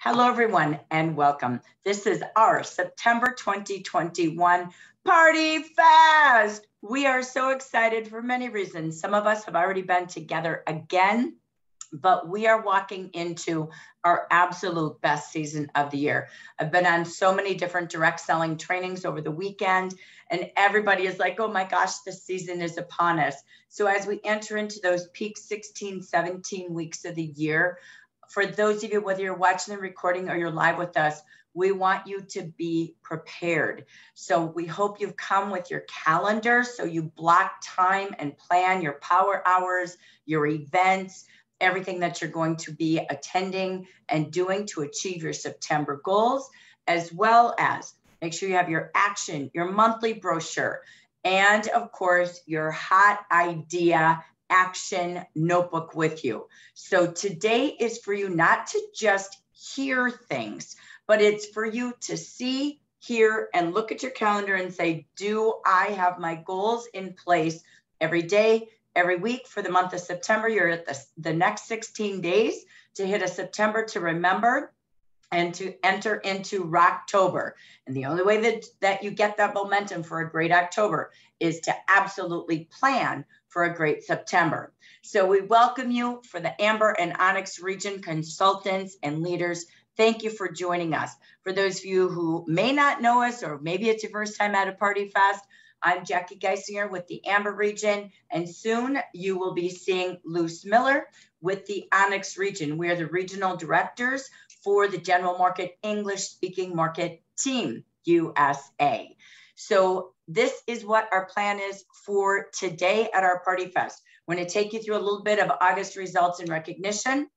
Hello, everyone, and welcome. This is our September 2021 Party Fest. We are so excited for many reasons. Some of us have already been together again, but we are walking into our absolute best season of the year. I've been on so many different direct selling trainings over the weekend, and everybody is like, oh my gosh, the season is upon us. So, as we enter into those peak 16, 17 weeks of the year, for those of you, whether you're watching the recording or you're live with us, we want you to be prepared. So we hope you've come with your calendar. So you block time and plan your power hours, your events, everything that you're going to be attending and doing to achieve your September goals, as well as make sure you have your action, your monthly brochure, and of course, your hot idea action notebook with you. So today is for you not to just hear things, but it's for you to see, hear, and look at your calendar and say, Do I have my goals in place every day, every week for the month of September? You're at the, the next 16 days to hit a September to remember and to enter into Rocktober. And the only way that, that you get that momentum for a great October is to absolutely plan for a great September. So we welcome you for the Amber and Onyx region consultants and leaders. Thank you for joining us. For those of you who may not know us, or maybe it's your first time at a Party Fest, I'm Jackie Geisinger with the Amber region, and soon you will be seeing Luz Miller with the Onyx region. We are the regional directors for the General Market English speaking market team, USA. So this is what our plan is for today at our Party Fest. We're going to take you through a little bit of August results and recognition.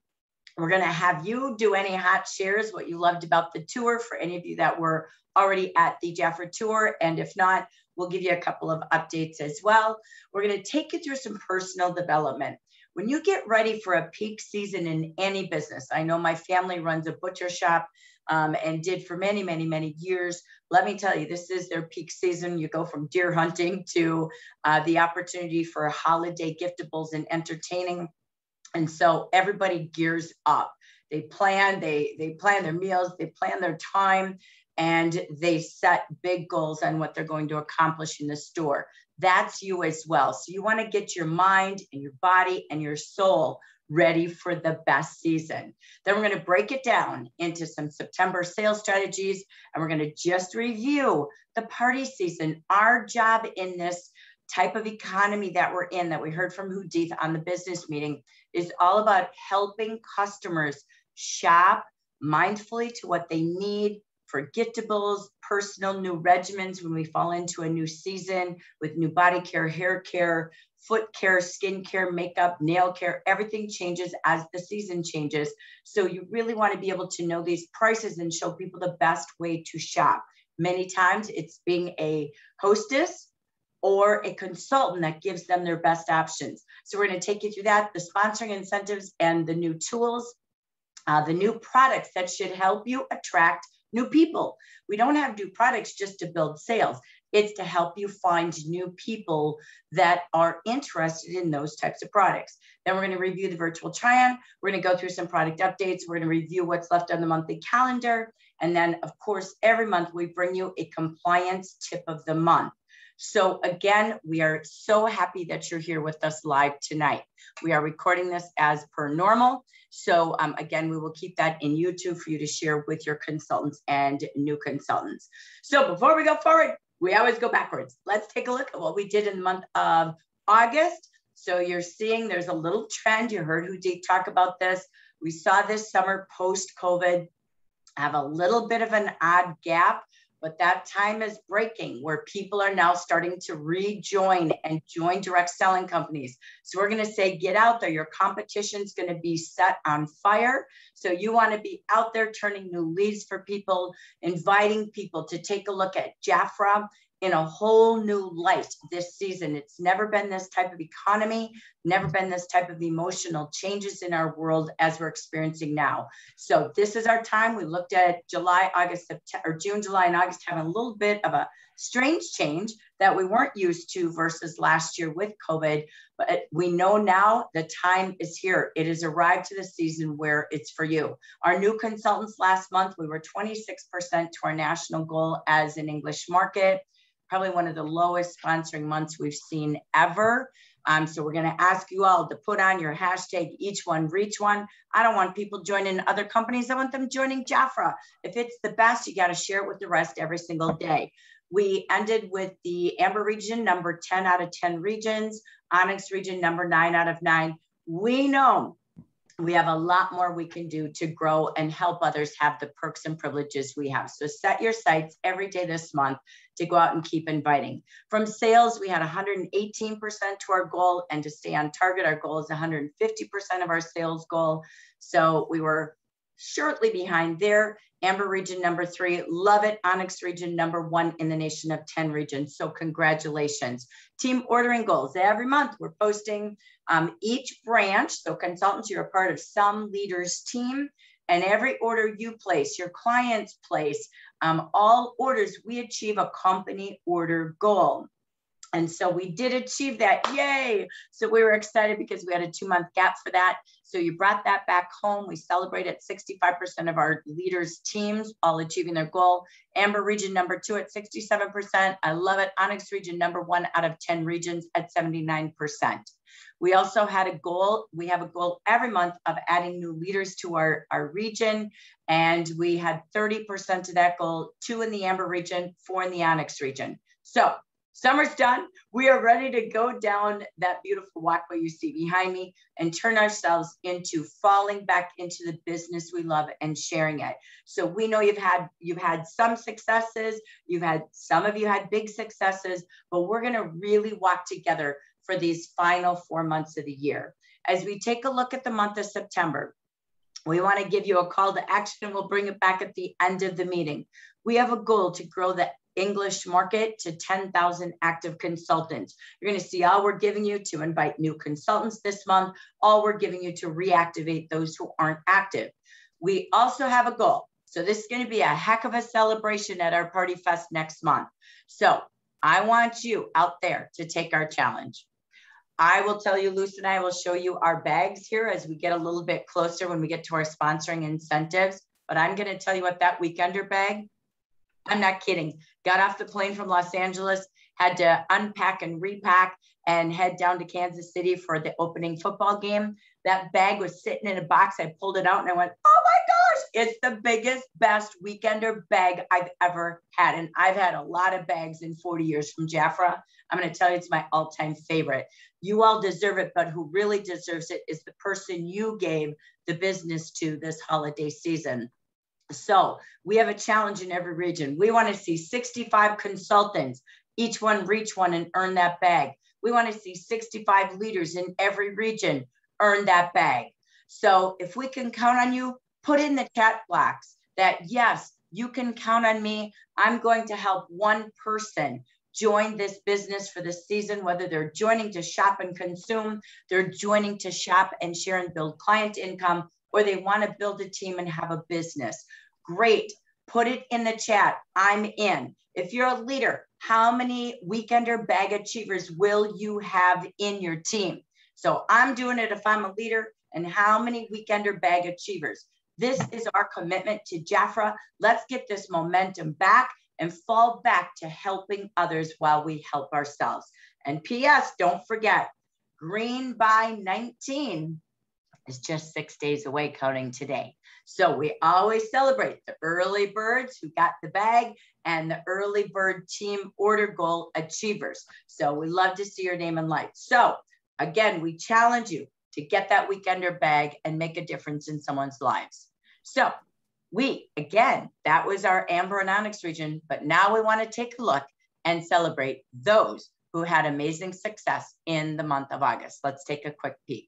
We're going to have you do any hot shares, what you loved about the tour for any of you that were already at the Jafra tour. And if not, we'll give you a couple of updates as well. We're going to take you through some personal development. When you get ready for a peak season in any business, I know my family runs a butcher shop um, and did for many, many, many years. Let me tell you, this is their peak season. You go from deer hunting to uh, the opportunity for holiday giftables and entertaining. And so everybody gears up. They plan, they, they plan their meals, they plan their time, and they set big goals on what they're going to accomplish in the store. That's you as well. So you want to get your mind and your body and your soul ready for the best season. Then we're going to break it down into some September sales strategies and we're going to just review the party season. Our job in this type of economy that we're in, that we heard from Hudith on the business meeting, is all about helping customers shop mindfully to what they need for giftables, personal new regimens when we fall into a new season with new body care, hair care, foot care, skin care, makeup, nail care, everything changes as the season changes. So you really want to be able to know these prices and show people the best way to shop. Many times it's being a hostess or a consultant that gives them their best options. So we're going to take you through that, the sponsoring incentives and the new tools, uh, the new products that should help you attract new people. We don't have new products just to build sales. It's to help you find new people that are interested in those types of products. Then we're going to review the virtual try-on. We're going to go through some product updates. We're going to review what's left on the monthly calendar. And then, of course, every month we bring you a compliance tip of the month. So again, we are so happy that you're here with us live tonight. We are recording this as per normal. So um, again, we will keep that in YouTube for you to share with your consultants and new consultants. So before we go forward, we always go backwards. Let's take a look at what we did in the month of August. So you're seeing there's a little trend. You heard Hudith talk about this. We saw this summer post-COVID have a little bit of an odd gap but that time is breaking where people are now starting to rejoin and join direct selling companies. So we're going to say, get out there. Your competition is going to be set on fire. So you want to be out there turning new leads for people, inviting people to take a look at Jafra in a whole new light this season. It's never been this type of economy, never been this type of emotional changes in our world as we're experiencing now. So this is our time. We looked at July, August, September, or June, July, and August having a little bit of a strange change that we weren't used to versus last year with COVID. But we know now the time is here. It has arrived to the season where it's for you. Our new consultants last month, we were 26% to our national goal as an English market, probably one of the lowest sponsoring months we've seen ever. Um, so we're going to ask you all to put on your hashtag each one reach one. I don't want people joining other companies. I want them joining Jafra. If it's the best, you got to share it with the rest every single day. We ended with the Amber region, number 10 out of 10 regions, Onyx region, number nine out of nine. We know we have a lot more we can do to grow and help others have the perks and privileges we have. So set your sights every day this month to go out and keep inviting. From sales, we had 118% to our goal and to stay on target, our goal is 150% of our sales goal. So we were shortly behind there. Amber region number three, love it. Onyx region number one in the nation of 10 regions. So congratulations. Team ordering goals. Every month we're posting um, each branch. So consultants, you're a part of some leaders team and every order you place, your clients place, um, all orders, we achieve a company order goal. And so we did achieve that. Yay. So we were excited because we had a two month gap for that. So you brought that back home. We celebrated 65% of our leaders' teams all achieving their goal. Amber region number two at 67%. I love it. Onyx region number one out of 10 regions at 79%. We also had a goal. We have a goal every month of adding new leaders to our, our region. And we had 30% of that goal, two in the Amber region, four in the Onyx region. So summer's done. We are ready to go down that beautiful walkway you see behind me and turn ourselves into falling back into the business we love and sharing it. So we know you've had you've had some successes, you've had some of you had big successes, but we're going to really walk together for these final four months of the year. As we take a look at the month of September, we want to give you a call to action and we'll bring it back at the end of the meeting. We have a goal to grow the English market to 10,000 active consultants. You're going to see all we're giving you to invite new consultants this month, all we're giving you to reactivate those who aren't active. We also have a goal. So this is going to be a heck of a celebration at our Party Fest next month. So I want you out there to take our challenge. I will tell you, Luz and I will show you our bags here as we get a little bit closer when we get to our sponsoring incentives. But I'm going to tell you what that weekender bag, I'm not kidding. Got off the plane from Los Angeles, had to unpack and repack and head down to Kansas City for the opening football game. That bag was sitting in a box. I pulled it out and I went, oh my gosh, it's the biggest, best weekender bag I've ever had. And I've had a lot of bags in 40 years from Jafra. I'm going to tell you it's my all time favorite. You all deserve it, but who really deserves it is the person you gave the business to this holiday season. So we have a challenge in every region. We want to see 65 consultants, each one reach one and earn that bag. We want to see 65 leaders in every region earn that bag. So if we can count on you, put in the chat box that yes, you can count on me. I'm going to help one person join this business for the season, whether they're joining to shop and consume, they're joining to shop and share and build client income, or they want to build a team and have a business. Great. Put it in the chat. I'm in. If you're a leader, how many weekender bag achievers will you have in your team? So I'm doing it if I'm a leader, and how many weekender bag achievers? This is our commitment to Jafra. Let's get this momentum back and fall back to helping others while we help ourselves. And P.S., don't forget, Green by 19 is just six days away, counting today. So we always celebrate the early birds who got the bag and the early bird team order goal achievers. So we love to see your name in lights. So again, we challenge you to get that weekender bag and make a difference in someone's lives. So we, again, that was our Amber and Onyx region, but now we want to take a look and celebrate those who had amazing success in the month of August. Let's take a quick peek.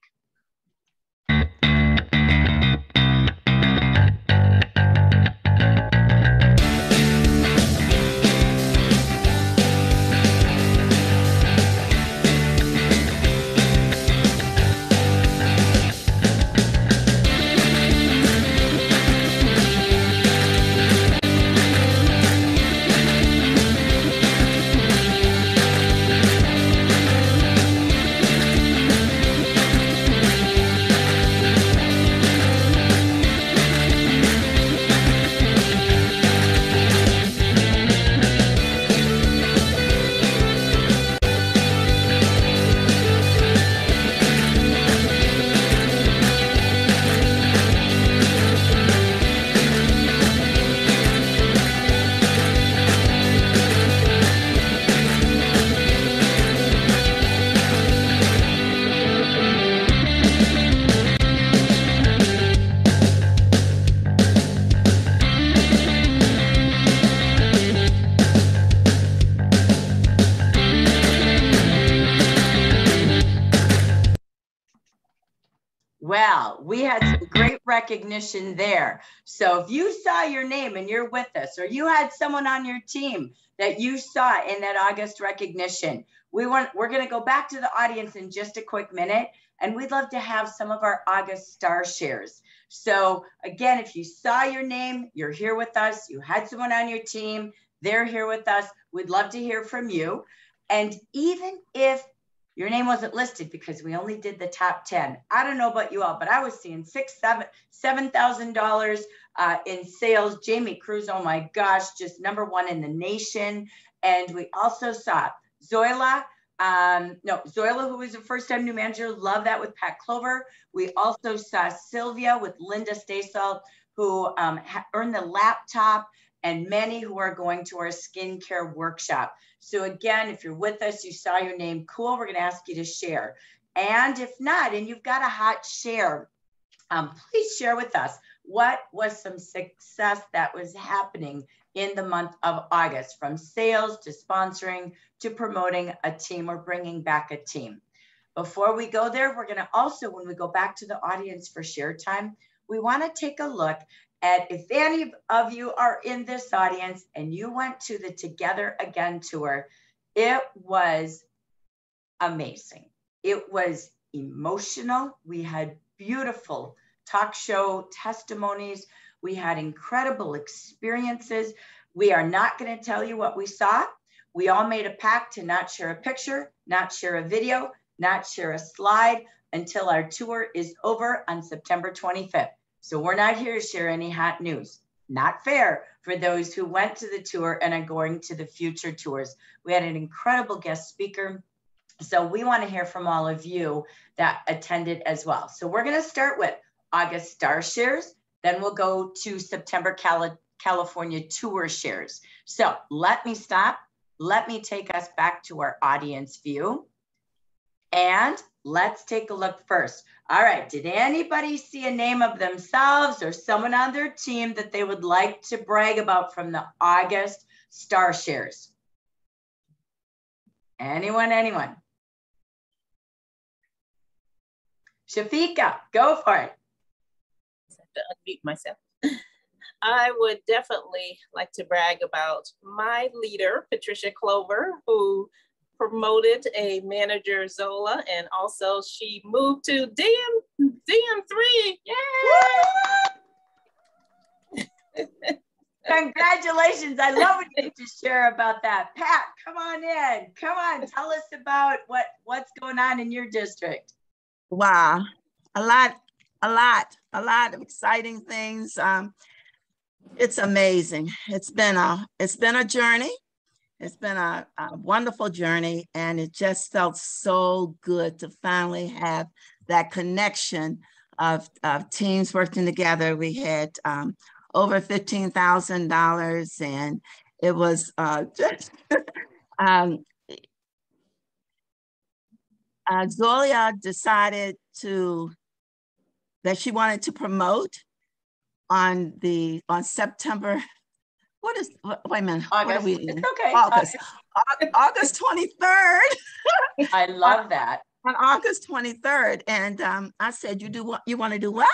Recognition there. So if you saw your name and you're with us, or you had someone on your team that you saw in that August recognition, we want we're going to go back to the audience in just a quick minute, and we'd love to have some of our August star shares. So again, if you saw your name, you're here with us. You had someone on your team, they're here with us. We'd love to hear from you. And even if your name wasn't listed because we only did the top 10. I don't know about you all, but I was seeing six, seven, seven thousand dollars uh, in sales. Jamie Cruz, oh my gosh, just number one in the nation. And we also saw Zoila, um, no, Zoila, who was a first-time new manager, love that with Pat Clover. We also saw Sylvia with Linda Stasel, who um, earned the laptop and many who are going to our skincare workshop. So again, if you're with us, you saw your name, cool, we're gonna ask you to share. And if not, and you've got a hot share, um, please share with us what was some success that was happening in the month of August, from sales to sponsoring to promoting a team or bringing back a team. Before we go there, we're gonna also, when we go back to the audience for share time, we wanna take a look at if any of you are in this audience and you went to the Together Again tour, it was amazing. It was emotional. We had beautiful talk show testimonies. We had incredible experiences. We are not going to tell you what we saw. We all made a pact to not share a picture, not share a video, not share a slide until our tour is over on September 25th. So we're not here to share any hot news. Not fair for those who went to the tour and are going to the future tours. We had an incredible guest speaker. So we want to hear from all of you that attended as well. So we're going to start with August star shares. Then we'll go to September Cali California tour shares. So let me stop. Let me take us back to our audience view. And let's take a look first. All right, did anybody see a name of themselves or someone on their team that they would like to brag about from the August Star Shares? Anyone, anyone? Shafika, go for it. I have to unmute myself. I would definitely like to brag about my leader, Patricia Clover, who promoted a manager Zola, and also she moved to DM DM3. Yay! Congratulations. I love when you get to share about that. Pat, come on in. Come on, tell us about what, what's going on in your district. Wow. A lot, a lot, a lot of exciting things. Um, it's amazing. It's been a it's been a journey. It's been a, a, wonderful journey, and it just felt so good to finally have that connection of, of teams working together. We had um, over $15,000, and it was uh, just, um, uh, Zolia decided to that she wanted to promote on the on September what is wait a minute august we it's okay. August. August 23rd i love that. On august 23rd and um, i said you do what you want to do what?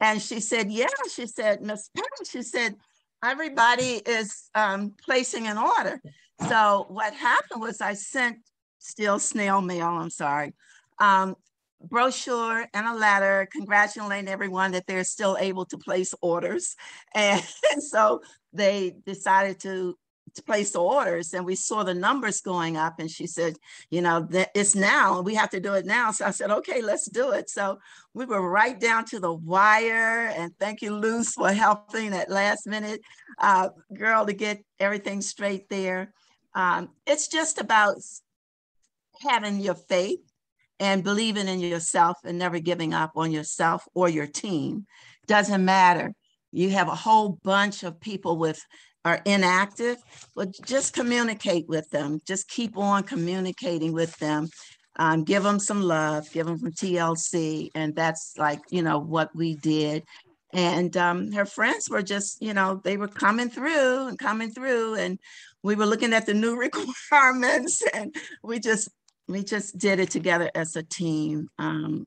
And she said yeah. She said miss Penn, she said everybody is um, placing an order. So what happened was i sent still snail mail i'm sorry um, brochure and a letter congratulating everyone that they're still able to place orders. And, and so they decided to, to place the orders and we saw the numbers going up and she said, you know, that it's now, we have to do it now. So I said, okay, let's do it. So we were right down to the wire and thank you, Luz, for helping at last minute uh, girl to get everything straight there. Um, it's just about having your faith and believing in yourself and never giving up on yourself or your team. Doesn't matter. You have a whole bunch of people with are inactive, but just communicate with them. Just keep on communicating with them. Um, give them some love, give them some TLC. And that's like, you know, what we did. And um, her friends were just, you know, they were coming through and coming through. And we were looking at the new requirements and we just we just did it together as a team. Um,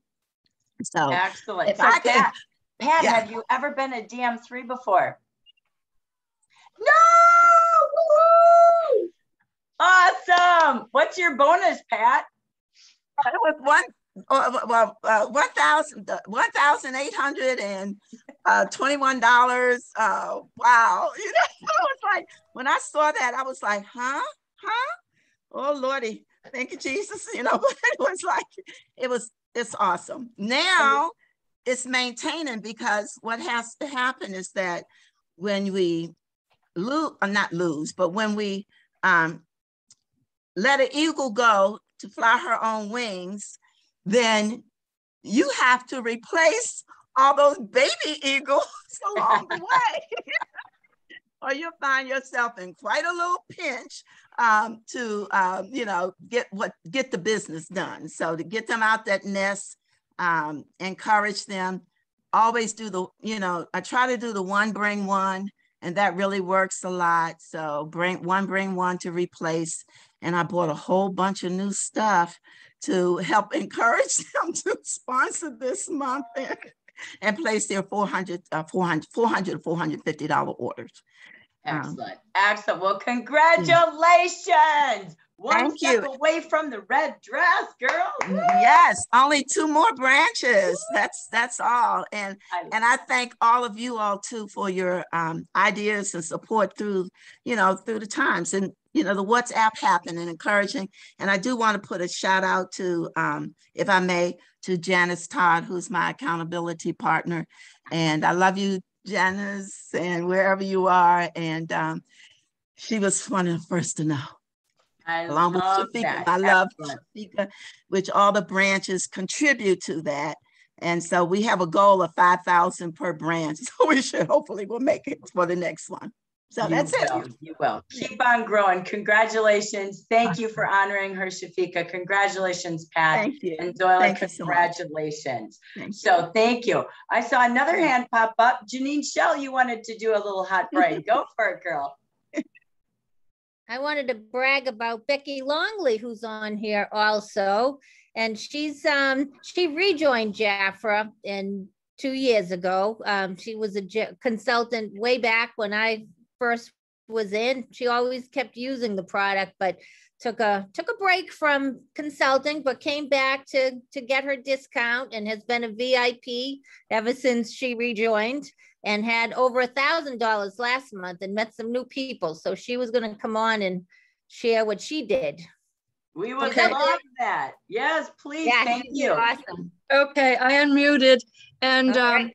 So excellent. So Pat, Pat yeah. have you ever been a DM3 before? No! Woo-hoo! Awesome. What's your bonus, Pat? It was one uh, well, uh, one thousand one thousand eight hundred and uh, twenty-one dollars. Uh, wow, you know, I was like, when I saw that, I was like, huh, huh? Oh lordy, thank you, Jesus. You know, it was like, it was, it's awesome. Now it's maintaining because what has to happen is that when we lose, or uh, not lose, but when we um, let an eagle go to fly her own wings, then you have to replace all those baby eagles along the way. or you'll find yourself in quite a little pinch um, to, um, you know, get what get the business done. So to get them out that nest, um, encourage them, always do the, you know, I try to do the one bring one, and that really works a lot. So bring one, bring one to replace. And I bought a whole bunch of new stuff to help encourage them to sponsor this month and, place their 400, uh, 400, 400 $450 orders. Excellent. Um, Excellent. Well, congratulations. One Thank step you. away from the red dress, girl. Woo! Yes, only two more branches. That's that's all. And I and I thank all of you all too for your um, ideas and support through, you know, through the times. And you know, the WhatsApp happened and encouraging. And I do want to put a shout out to, um, if I may, to Janice Todd, who's my accountability partner. And I love you, Janice, and wherever you are. And um, she was one of the first to know. I Along love with Shafika, I love Shafika, which all the branches contribute to that. And so we have a goal of 5,000 per branch. So we should hopefully we'll make it for the next one. So you that's will, it. You will. Keep on growing. Congratulations. Thank you for honoring her, Shafika. Congratulations, Pat. Thank you. And Doyle, thank congratulations. So, thank so thank you. I saw another hand pop up. Janine Shell, you wanted to do a little hot break. Go for it, girl. I wanted to brag about Becky Longley, who's on here also. And she's um she rejoined Jafra in two years ago. Um, she was a consultant way back when I first was in, she always kept using the product, but took a took a break from consulting, but came back to to get her discount and has been a VIP ever since she rejoined and had over a thousand dollars last month and met some new people. So she was going to come on and share what she did. We would okay. love that. Yes, please. Yeah, Thank you. Awesome. Okay, I unmuted and okay. um,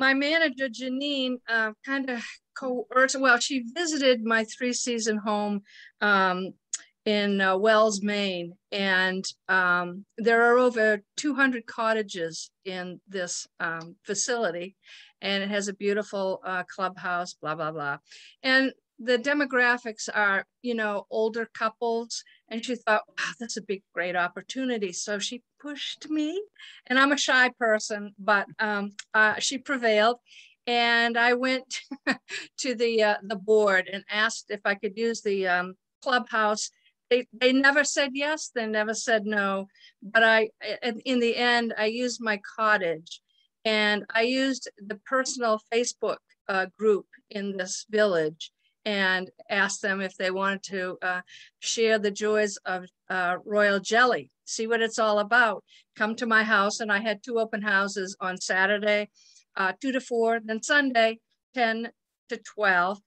my manager Janine uh, kind of coerced. Well, she visited my three season home um, in uh, Wells, Maine, and um, there are over 200 cottages in this um, facility, and it has a beautiful uh, clubhouse. Blah blah blah, and the demographics are, you know, older couples. And she thought, wow, that's a big, great opportunity. So she pushed me, and I'm a shy person, but um, uh, she prevailed. And I went to the uh, the board and asked if I could use the um, clubhouse. They, they never said yes, they never said no. But I, in the end, I used my cottage and I used the personal Facebook uh, group in this village and asked them if they wanted to uh, share the joys of uh, royal jelly, see what it's all about. Come to my house, and I had two open houses on Saturday uh, two to four, then Sunday, 10 to 12.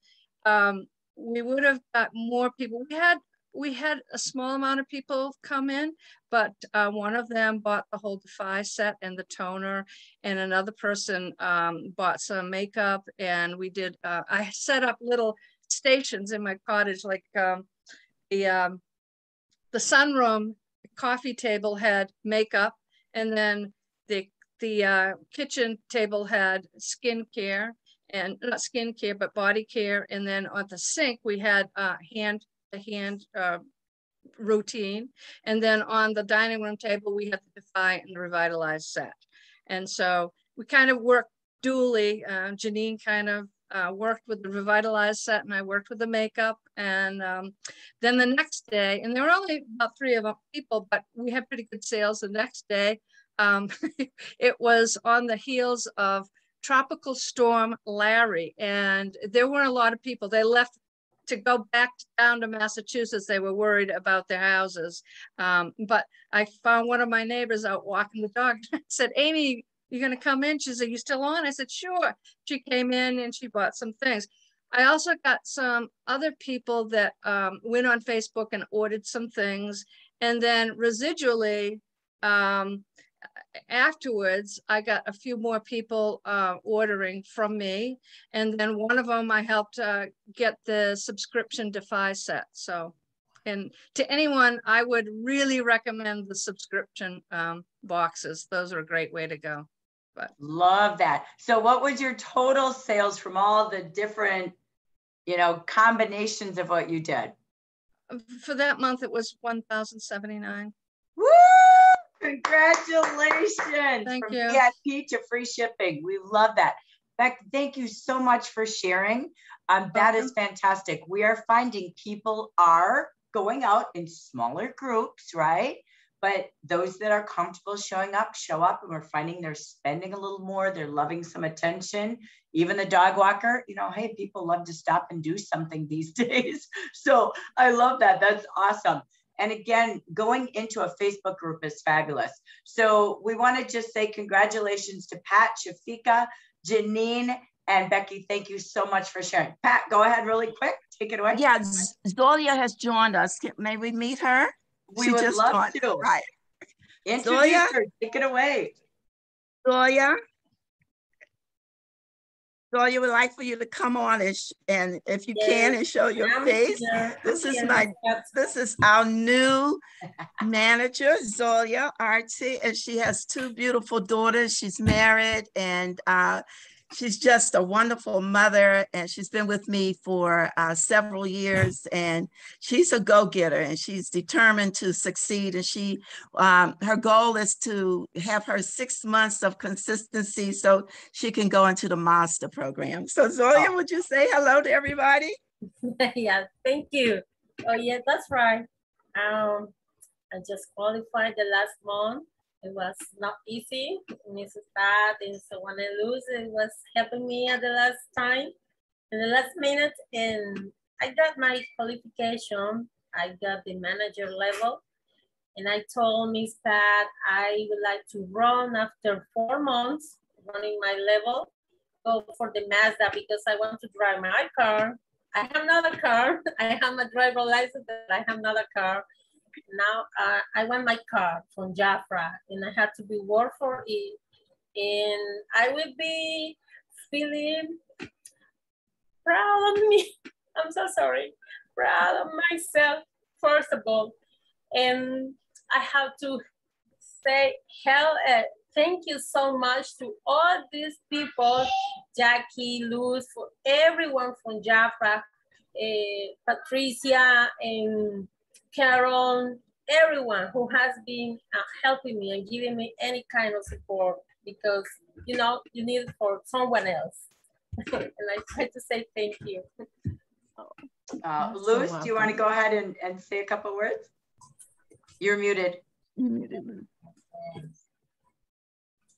Um, we would have got more people. We had we had a small amount of people come in, but uh, one of them bought the whole Defy set and the toner, and another person um, bought some makeup. And we did. Uh, I set up little stations in my cottage, like um, the um, the sunroom coffee table had makeup, and then the the uh, kitchen table had skincare and not skincare, but body care. And then on the sink, we had uh, hand, the hand uh, routine. And then on the dining room table, we had the Defy and Revitalize set. And so we kind of worked dually. Uh, Janine kind of uh, worked with the revitalized set and I worked with the makeup. And um, then the next day, and there were only about three of people, but we had pretty good sales the next day. um, it was on the heels of Tropical Storm Larry, and there weren't a lot of people. They left to go back down to Massachusetts. They were worried about their houses. Um, but I found one of my neighbors out walking the dog. I said, Amy, you're going to come in? She said, you still on? I said, sure. She came in and she bought some things. I also got some other people that um, went on Facebook and ordered some things. And then residually, um, afterwards, I got a few more people uh, ordering from me. And then one of them, I helped uh, get the subscription Defy set. So, and to anyone, I would really recommend the subscription um, boxes. Those are a great way to go. But love that. So what was your total sales from all the different, you know, combinations of what you did? For that month, it was 1,079. Woo! Congratulations. Thank From you. VIP to free shipping. We love that. Beck, thank you so much for sharing. Um, that is fantastic. We are finding people are going out in smaller groups, right? But those that are comfortable showing up, show up, and we're finding they're spending a little more. They're loving some attention. Even the dog walker, you know, hey, people love to stop and do something these days. So I love that. That's awesome. And again, going into a Facebook group is fabulous. So we want to just say congratulations to Pat, Shafika, Janine, and Becky. Thank you so much for sharing. Pat, go ahead really quick. Take it away. Yeah, Zolia has joined us. May we meet her? We would love joined. to. Right. Introduce Zoya? her. Take it away. Zoya, so you would like for you to come on and, and if you yes. can and show your I'm face. Here. This is my this is our new manager, Zoya Artsy, and she has two beautiful daughters. She's married and uh, she's just a wonderful mother and she's been with me for uh, several years and she's a go-getter and she's determined to succeed and she um, her goal is to have her six months of consistency so she can go into the master program. So zoya would you say hello to everybody? Yeah thank you. Oh yeah that's right. Um, i just qualified the last month it was not easy. Mrs. Pat and someone Luz it was helping me at the last time, in the last minute, and I got my qualification. I got the manager level, and I told Miss Pat I would like to run after four months running my level, go for the Mazda because I want to drive my car. I have another car. I have a driver license, but I have another car now uh, I want my car from Jafra and I have to be work for it. And I will be feeling proud of me. I'm so sorry. Proud of myself, first of all. And I have to say, hell, uh, thank you so much to all these people, Jackie, Luz, for everyone from Jafra, uh, Patricia, and Carol, everyone who has been uh, helping me and giving me any kind of support because, you know, you need it for someone else. and I try to say thank you. Uh, Luz, so do you want to go ahead and, and say a couple words? You're muted.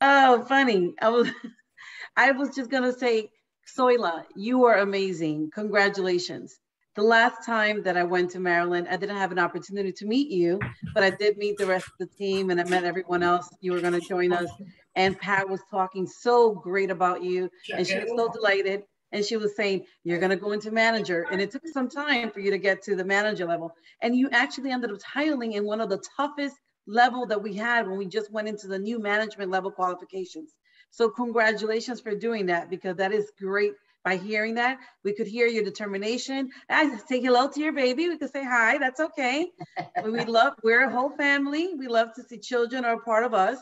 Oh, funny. I was, I was just gonna say, Zoila, you are amazing. Congratulations the last time that I went to Maryland, I didn't have an opportunity to meet you, but I did meet the rest of the team and I met everyone else. You were going to join us. And Pat was talking so great about you. And she was so delighted. And she was saying, You're going to go into manager. And it took some time for you to get to the manager level. And you actually ended up titling in one of the toughest level that we had when we just went into the new management level qualifications. So congratulations for doing that because that is great by hearing that. We could hear your determination. I say hello to your baby. We could say hi. That's okay. we love, we're a whole family. We love to see children are a part of us.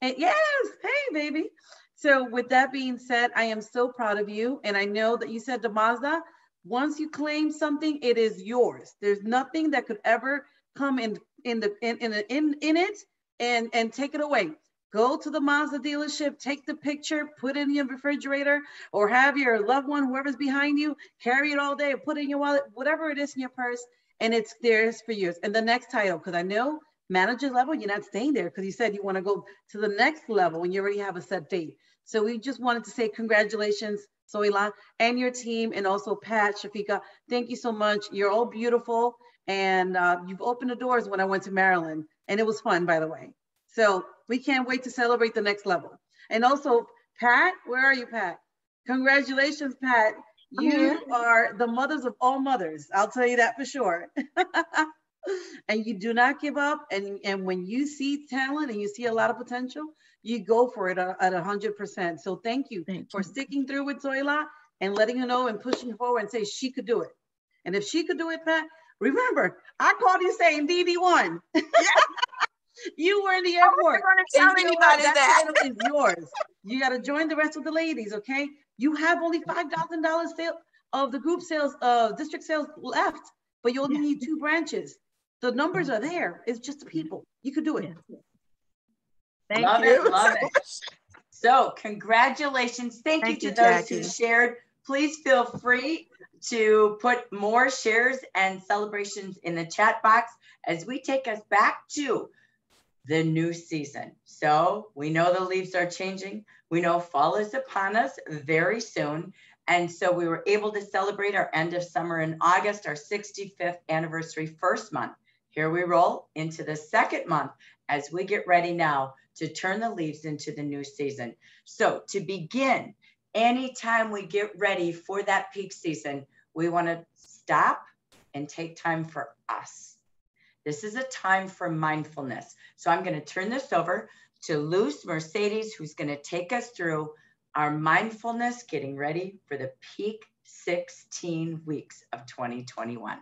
And yes, hey, baby. So with that being said, I am so proud of you. And I know that you said to Mazda, once you claim something, it is yours. There's nothing that could ever come in in the in in in, in it and and take it away. Go to the Mazda dealership, take the picture, put it in your refrigerator, or have your loved one, whoever's behind you, carry it all day, put it in your wallet, whatever it is in your purse, and it's theirs for years. And the next title, because I know manager level, you're not staying there because you said you want to go to the next level and you already have a set date. So we just wanted to say congratulations, Zoila, and your team, and also Pat, Shafika. Thank you so much. You're all beautiful, and uh, you've opened the doors when I went to Maryland, and it was fun, by the way. So we can't wait to celebrate the next level. And also, Pat, where are you, Pat? Congratulations, Pat. You are the mothers of all mothers. I'll tell you that for sure. and you do not give up. And, and when you see talent and you see a lot of potential, you go for it uh, at a hundred percent. So thank you Thank for you. sticking through with Zoila and letting her know and pushing forward and say she could do it. And if she could do it, Pat, remember, I called you saying DD one. you were in the airport. gonna tell And you know what? That that. title is yours. You got to join the rest of the ladies, okay? You have only five thousand dollars sale of the group sales, uh, district sales left, but you only need two branches. The numbers are there. It's just the people. You could do it. Thank love you. it, love it. So congratulations. Thank, Thank you you, to those who shared. Please feel free to put more shares and celebrations in the chat box as we take us back to the new season. So we know the leaves are changing. We know fall is upon us very soon. And so we were able to celebrate our end of summer in August, our 65th anniversary first month. Here we roll into the second month as we get ready now to turn the leaves into the new season. So to begin, anytime we get ready for that peak season, we want to stop and take time for us. This is a time for mindfulness. So I'm going to turn this over to Luz Mercedes, who's going to take us through our mindfulness getting ready for the peak 16 weeks of 2021.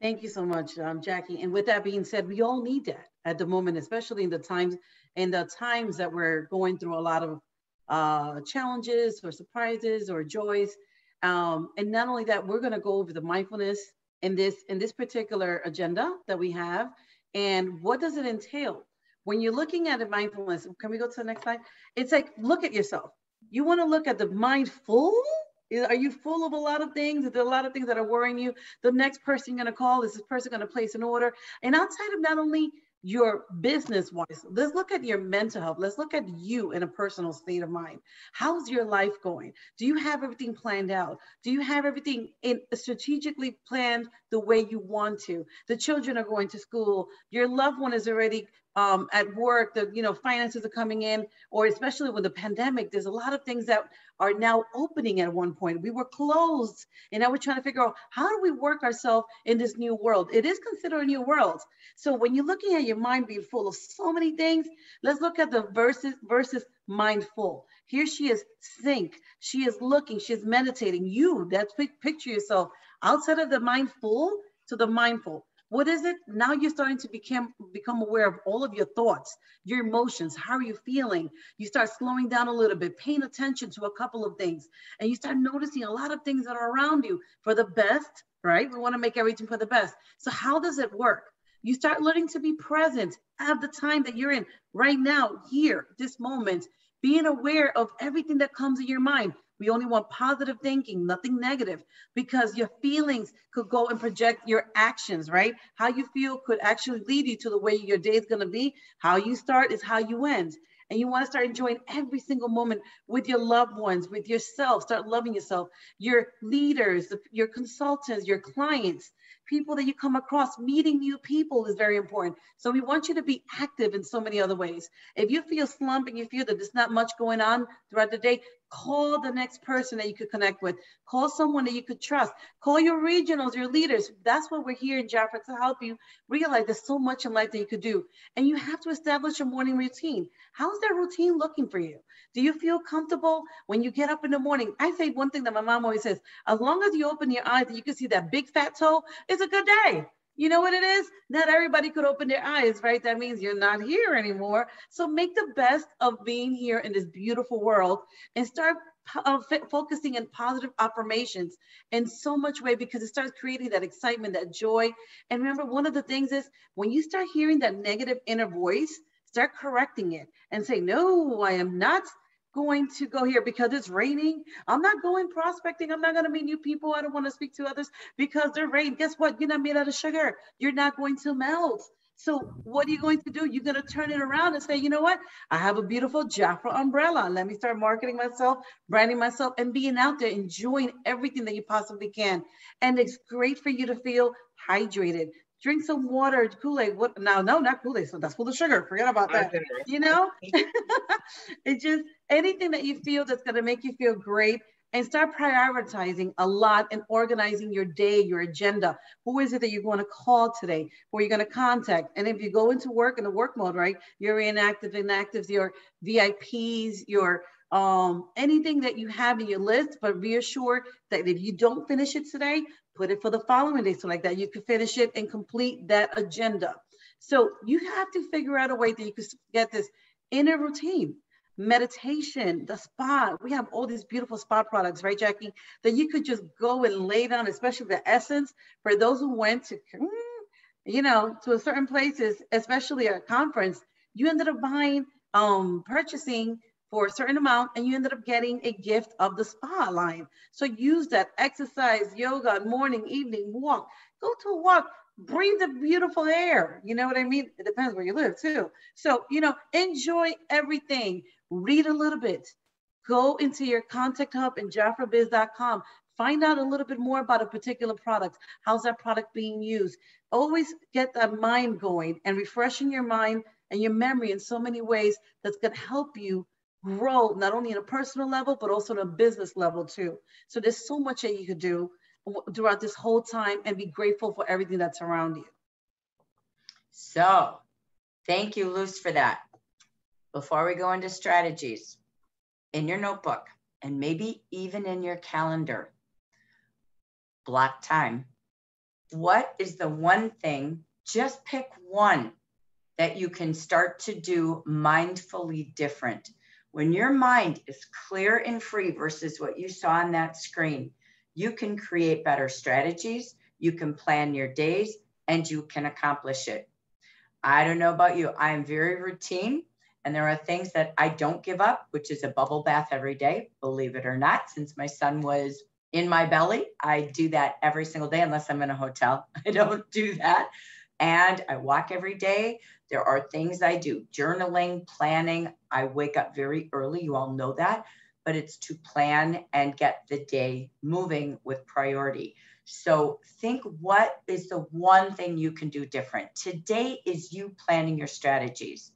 Thank you so much, um, Jackie. And with that being said, we all need that at the moment, especially in the times in the times that we're going through a lot of uh, challenges or surprises or joys. Um, and not only that, we're going to go over the mindfulness in this in this particular agenda that we have, and what does it entail? When you're looking at a mindfulness, can we go to the next slide? It's like look at yourself. You want to look at the mindful. Are you full of a lot of things? Is there a lot of things that are worrying you? the next person you're going to call is this person going to place an order and outside of not only your business wise let's look at your mental health. Let's look at you in a personal state of mind. How's your life going? Do you have everything planned out? Do you have everything in strategically planned the way you want to? The children are going to school. Your loved one is already um, at work the you know finances are coming in or especially with the pandemic there's a lot of things that are now opening at one point. We were closed and now we're trying to figure out how do we work ourselves in this new world? It is considered a new world. So when you're looking at your mind being full of so many things let's look at the verses versus mindful. Here she is think. She is looking. She's meditating. You that's pic- picture yourself outside of the mindful to the mindful what is it? Now you're starting to become become aware of all of your thoughts, your emotions. How are you feeling? You start slowing down a little bit, paying attention to a couple of things, and you start noticing a lot of things that are around you for the best, right? We want to make everything for the best. So how does it work? You start learning to be present at the time that you're in right now, here, this moment, being aware of everything that comes in your mind. We only want positive thinking, nothing negative, because your feelings could go and project your actions, right? How you feel could actually lead you to the way your day is going to be. How you start is how you end. And you want to start enjoying every single moment with your loved ones, with yourself. Start loving yourself, your leaders, your consultants, your clients, people that you come across. Meeting new people is very important. So we want you to be active in so many other ways. If you feel slump and you feel that there's not much going on throughout the day, call the next person that you could connect with. Call someone that you could trust. Call your regionals, your leaders. That's what we're here in Jafra to help you realize there's so much in life that you could do. And you have to establish a morning routine. How's that routine looking for you? Do you feel comfortable when you get up in the morning? I say one thing that my mom always says, as long as you open your eyes and you can see that big fat toe, it's a good day. You know what it is? Not everybody could open their eyes, right? That means you're not here anymore. So make the best of being here in this beautiful world and start uh, f- focusing on positive affirmations in so much way because it starts creating that excitement, that joy. And remember, one of the things is when you start hearing that negative inner voice, start correcting it and say, no, I am not going to go here because it's raining. I'm not going prospecting. I'm not going to meet new people. I don't want to speak to others because they're rain. Guess what? You're not made out of sugar. You're not going to melt. So what are you going to do? You're going to turn it around and say, you know what? I have a beautiful Jafra umbrella. Let me start marketing myself, branding myself, and being out there, enjoying everything that you possibly can. And it's great for you to feel hydrated. Drink some water, Kool-Aid. What now? No, not Kool-Aid. So that's full of sugar. Forget about that. You know, it's just anything that you feel that's going to make you feel great and start prioritizing a lot and organizing your day, your agenda. Who is it that you're going to call today? Who are you going to contact? And if you go into work in the work mode, right, your inactive, inactives, your VIPs, your um, anything that you have in your list, but reassure that if you don't finish it today, put it for the following day. So like that, you can finish it and complete that agenda. So you have to figure out a way that you can get this in a routine meditation, the spa. We have all these beautiful spa products, right, Jackie? That you could just go and lay down, especially the essence for those who went to, you know, to a certain places, especially a conference. You ended up buying, um, purchasing for a certain amount, and you ended up getting a gift of the spa line. So use that exercise, yoga, morning, evening walk. Go to a walk breathe the beautiful air. You know what I mean? It depends where you live too. So, you know, enjoy everything read a little bit, go into your contact hub in jafrabiz.com. Find out a little bit more about a particular product. How's that product being used? Always get that mind going and refreshing your mind and your memory in so many ways that's going to help you grow not only in a personal level but also on a business level too. So there's so much that you could do throughout this whole time and be grateful for everything that's around you. So, thank you, Luz for that before we go into strategies in your notebook and maybe even in your calendar, block time. What is the one thing, just pick one that you can start to do mindfully different. When your mind is clear and free versus what you saw on that screen, you can create better strategies, you can plan your days, and you can accomplish it. I don't know about you, I am very routine. And there are things that I don't give up, which is a bubble bath every day, believe it or not. Since my son was in my belly, I do that every single day, unless I'm in a hotel. I don't do that. And I walk every day. There are things I do journaling, planning. I wake up very early. You all know that, but it's to plan and get the day moving with priority. So think what is the one thing you can do different? Today is you planning your strategies.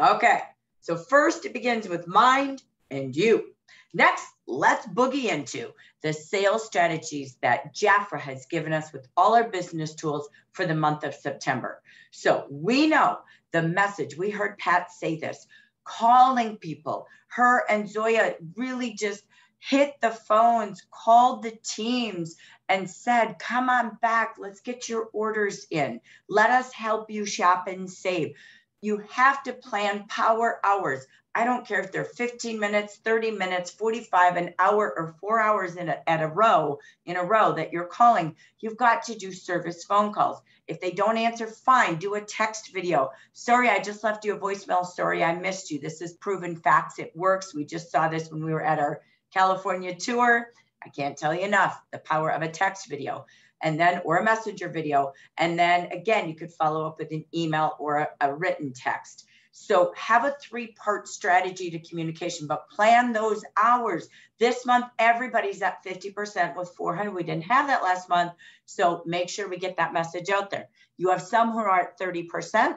Okay, so first it begins with mind and you. Next, let's boogie into the sales strategies that Jafra has given us with all our business tools for the month of September. So we know the message, we heard Pat say this, calling people. Her and Zoila really just hit the phones, called the teams, and said, Come on back, let's get your orders in. Let us help you shop and save you have to plan power hours. I don't care if they're 15 minutes, 30 minutes, 45, an hour, or four hours in a, at a row in a row that you're calling. You've got to do service phone calls. If they don't answer, fine, do a text video. Sorry, I just left you a voicemail. Sorry, I missed you. This is proven facts. It works. We just saw this when we were at our California tour. I can't tell you enough the power of a text video and then or a messenger video and then again you could follow up with an email or a, a written text. So have a three part strategy to communication but plan those hours. This month everybody's at 50% with 400 we didn't have that last month so make sure we get that message out there. You have some who are at 30%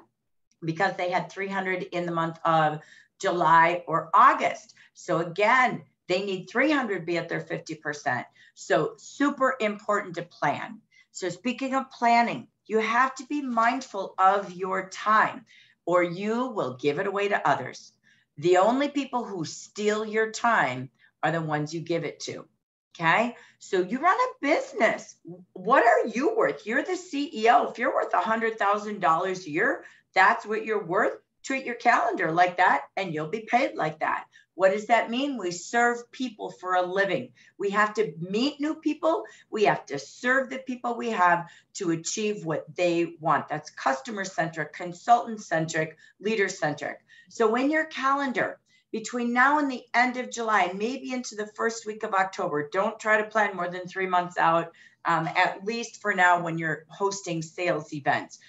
because they had 300 in the month of july or august. So again they need 300 be at their 50%. So super important to plan. So speaking of planning, you have to be mindful of your time or you will give it away to others. The only people who steal your time are the ones you give it to. Okay. So you run a business. What are you worth? You're the CEO. If you're worth a $100,000 a year, that's what you're worth. Treat your calendar like that and you'll be paid like that. What does that mean? We serve people for a living. We have to meet new people. We have to serve the people we have to achieve what they want. That's customer centric, consultant centric, leader centric. So in your calendar, between now and the end of July, and maybe into the first week of October, don't try to plan more than three months out, um, at least for now when you're hosting sales events.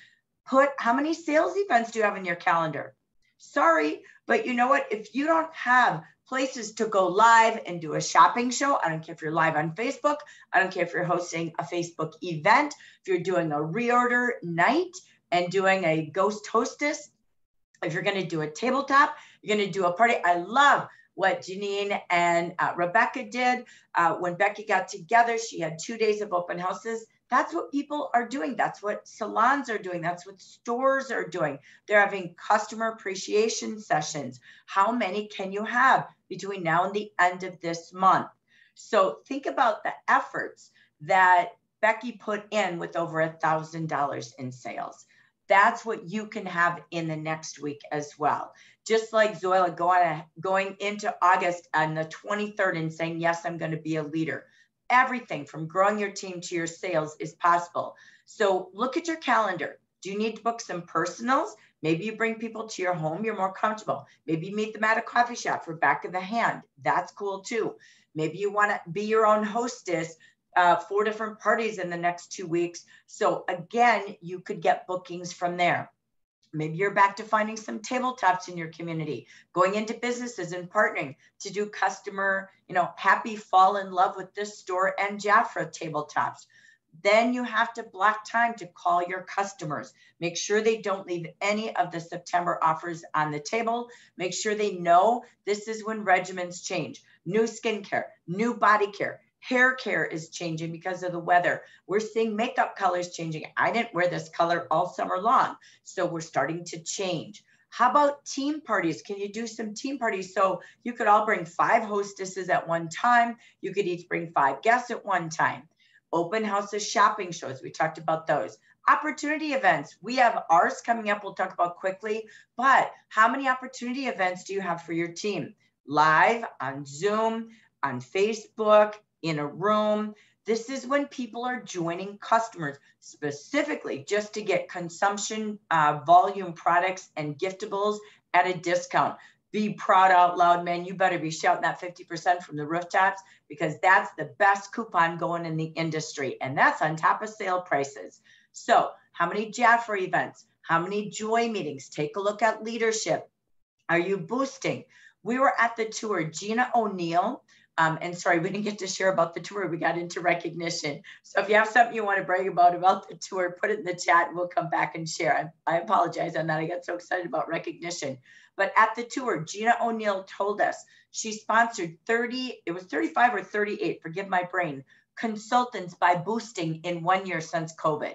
Put how many sales events do you have in your calendar? Sorry, but you know what? If you don't have places to go live and do a shopping show. I don't care if you're live on Facebook. I don't care if you're hosting a Facebook event, if you're doing a reorder night and doing a ghost hostess, if you're going to do a tabletop, you're going to do a party. I love what Janine and uh, Rebecca did. Uh, when Becky got together, she had two days of open houses. That's what people are doing. That's what salons are doing. That's what stores are doing. They're having customer appreciation sessions. How many can you have between now and the end of this month? So think about the efforts that Becky put in with over a thousand dollars in sales. That's what you can have in the next week as well. Just like Zoila going, going into August on the 23rd and saying, yes, I'm going to be a leader everything from growing your team to your sales is possible. So look at your calendar. Do you need to book some personals? Maybe you bring people to your home, you're more comfortable. Maybe you meet them at a coffee shop for back of the hand. That's cool too. Maybe you want to be your own hostess, uh, four different parties in the next two weeks. So again, you could get bookings from there. Maybe you're back to finding some tabletops in your community, going into businesses and partnering to do customer, you know, happy fall in love with this store and Jafra tabletops. Then you have to block time to call your customers. Make sure they don't leave any of the September offers on the table. Make sure they know this is when regimens change. New skincare, new body care, Hair care is changing because of the weather. We're seeing makeup colors changing. I didn't wear this color all summer long, so we're starting to change. How about team parties? Can you do some team parties? So you could all bring five hostesses at one time. You could each bring five guests at one time. Open houses, shopping shows. We talked about those. Opportunity events. We have ours coming up. We'll talk about quickly. But how many opportunity events do you have for your team? Live on Zoom, on Facebook, in a room. This is when people are joining customers specifically just to get consumption uh, volume products and giftables at a discount. Be proud out loud, man. You better be shouting that 50% from the rooftops because that's the best coupon going in the industry. And that's on top of sale prices. So, how many Jafra events? How many joy meetings? Take a look at leadership. Are you boosting? We were at the tour. Gina O'Neill um, and sorry, we didn't get to share about the tour. We got into recognition. So if you have something you want to brag about about the tour, put it in the chat we'll come back and share. I, I apologize on that. I got so excited about recognition. But at the tour, Gina O'Neill told us she sponsored 30, it was 35 or 38, forgive my brain, consultants by boosting in one year since COVID.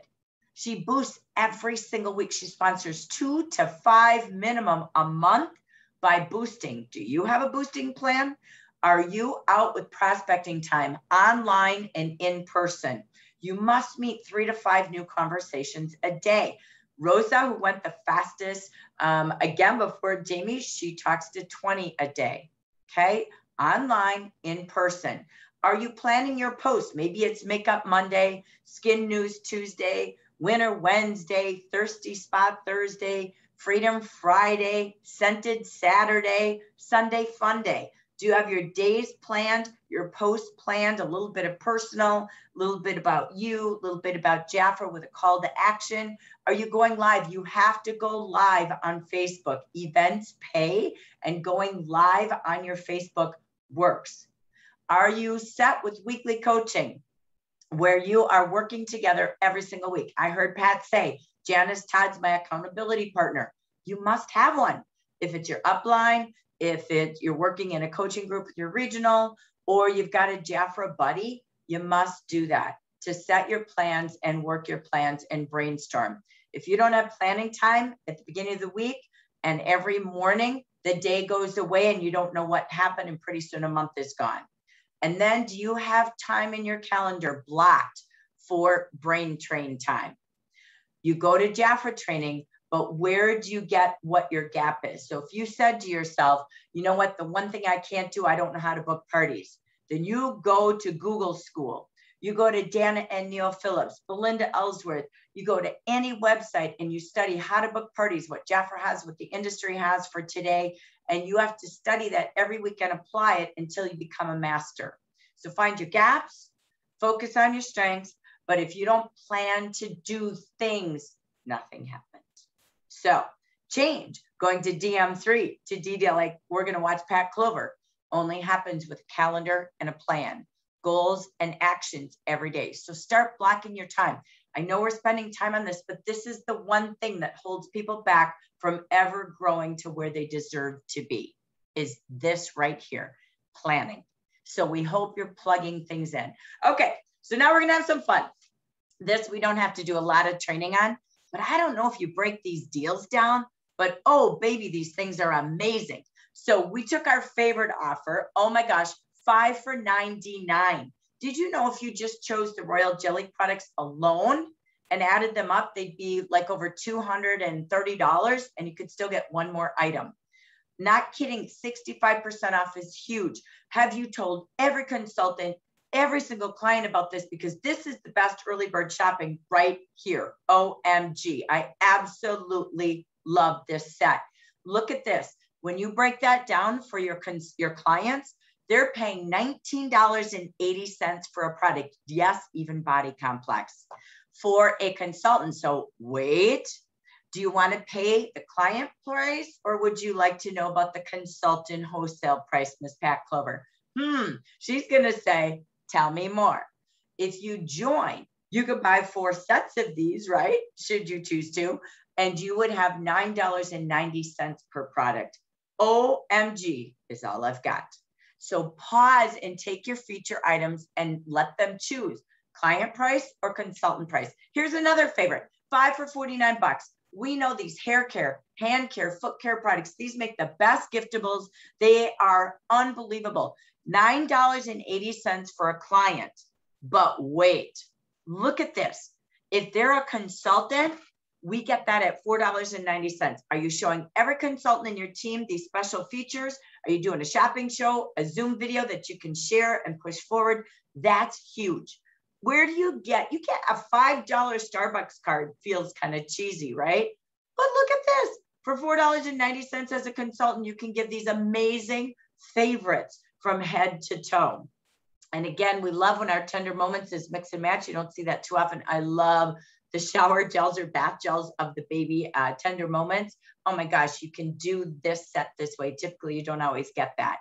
She boosts every single week. She sponsors two to five minimum a month by boosting. Do you have a boosting plan? Are you out with prospecting time online and in person? You must meet three to five new conversations a day. Rosa, who went the fastest, um, again before Jamie, she talks to 20 a day. Okay, online, in person. Are you planning your posts? Maybe it's Makeup Monday, Skin News Tuesday, Winter Wednesday, Thirsty Spot Thursday, Freedom Friday, Scented Saturday, Sunday Fun Day. Do you have your days planned, your posts planned, a little bit of personal, a little bit about you, a little bit about Jafra with a call to action? Are you going live? You have to go live on Facebook. Events pay, and going live on your Facebook works. Are you set with weekly coaching where you are working together every single week? I heard Pat say, Janice Todd's my accountability partner. You must have one. If it's your upline, if it, you're working in a coaching group with your regional or you've got a Jafra buddy, you must do that to set your plans and work your plans and brainstorm. If you don't have planning time at the beginning of the week and every morning the day goes away and you don't know what happened and pretty soon a month is gone. And then do you have time in your calendar blocked for brain train time? You go to Jafra training, but where do you get what your gap is? So if you said to yourself, you know what, the one thing I can't do, I don't know how to book parties, then you go to Google School. You go to Dana and Neil Phillips, Belinda Ellsworth. You go to any website and you study how to book parties, what Jafra has, what the industry has for today, And you have to study that every week and apply it until you become a master. So find your gaps, focus on your strengths. But if you don't plan to do things, nothing happens. So change going to DM3 to DD, like we're going to watch Pat Clover, only happens with a calendar and a plan, goals and actions every day. So start blocking your time. I know we're spending time on this, but this is the one thing that holds people back from ever growing to where they deserve to be is this right here, planning. So we hope you're plugging things in. Okay, so now we're gonna have some fun. This we don't have to do a lot of training on, but I don't know if you break these deals down, but oh baby, these things are amazing. So we took our favorite offer. Oh my gosh, five for 99. Did you know if you just chose the Royal Jelly products alone and added them up, they'd be like over $230 and you could still get one more item. Not kidding, 65% off is huge. Have you told every consultant, every single client about this? Because this is the best early bird shopping right here. OMG. I absolutely love this set. Look at this. When you break that down for your, your clients, they're paying $19.80 for a product. Yes, even body complex for a consultant. So wait, do you want to pay the client price or would you like to know about the consultant wholesale price, Miss Pat Clover? Hmm, she's going to say, tell me more. If you join, you could buy four sets of these, right? Should you choose to, and you would have $9.90 per product. OMG is all I've got. So pause and take your feature items and let them choose client price or consultant price. Here's another favorite, five for 49 bucks. We know these hair care, hand care, foot care products, these make the best giftables. They are unbelievable. $9.80 for a client. But wait, look at this. If they're a consultant, we get that at $4.90. Are you showing every consultant in your team these special features? Are you doing a shopping show, a Zoom video that you can share and push forward? That's huge. Where do you get, you get a $5 Starbucks card, feels kind of cheesy, right? But look at this. For $4.90 as a consultant, you can give these amazing favorites from head to toe. And again, we love when our tender moments is mix and match. You don't see that too often. I love the shower gels or bath gels of the baby uh, tender moments. Oh my gosh, you can do this set this way. Typically, you don't always get that.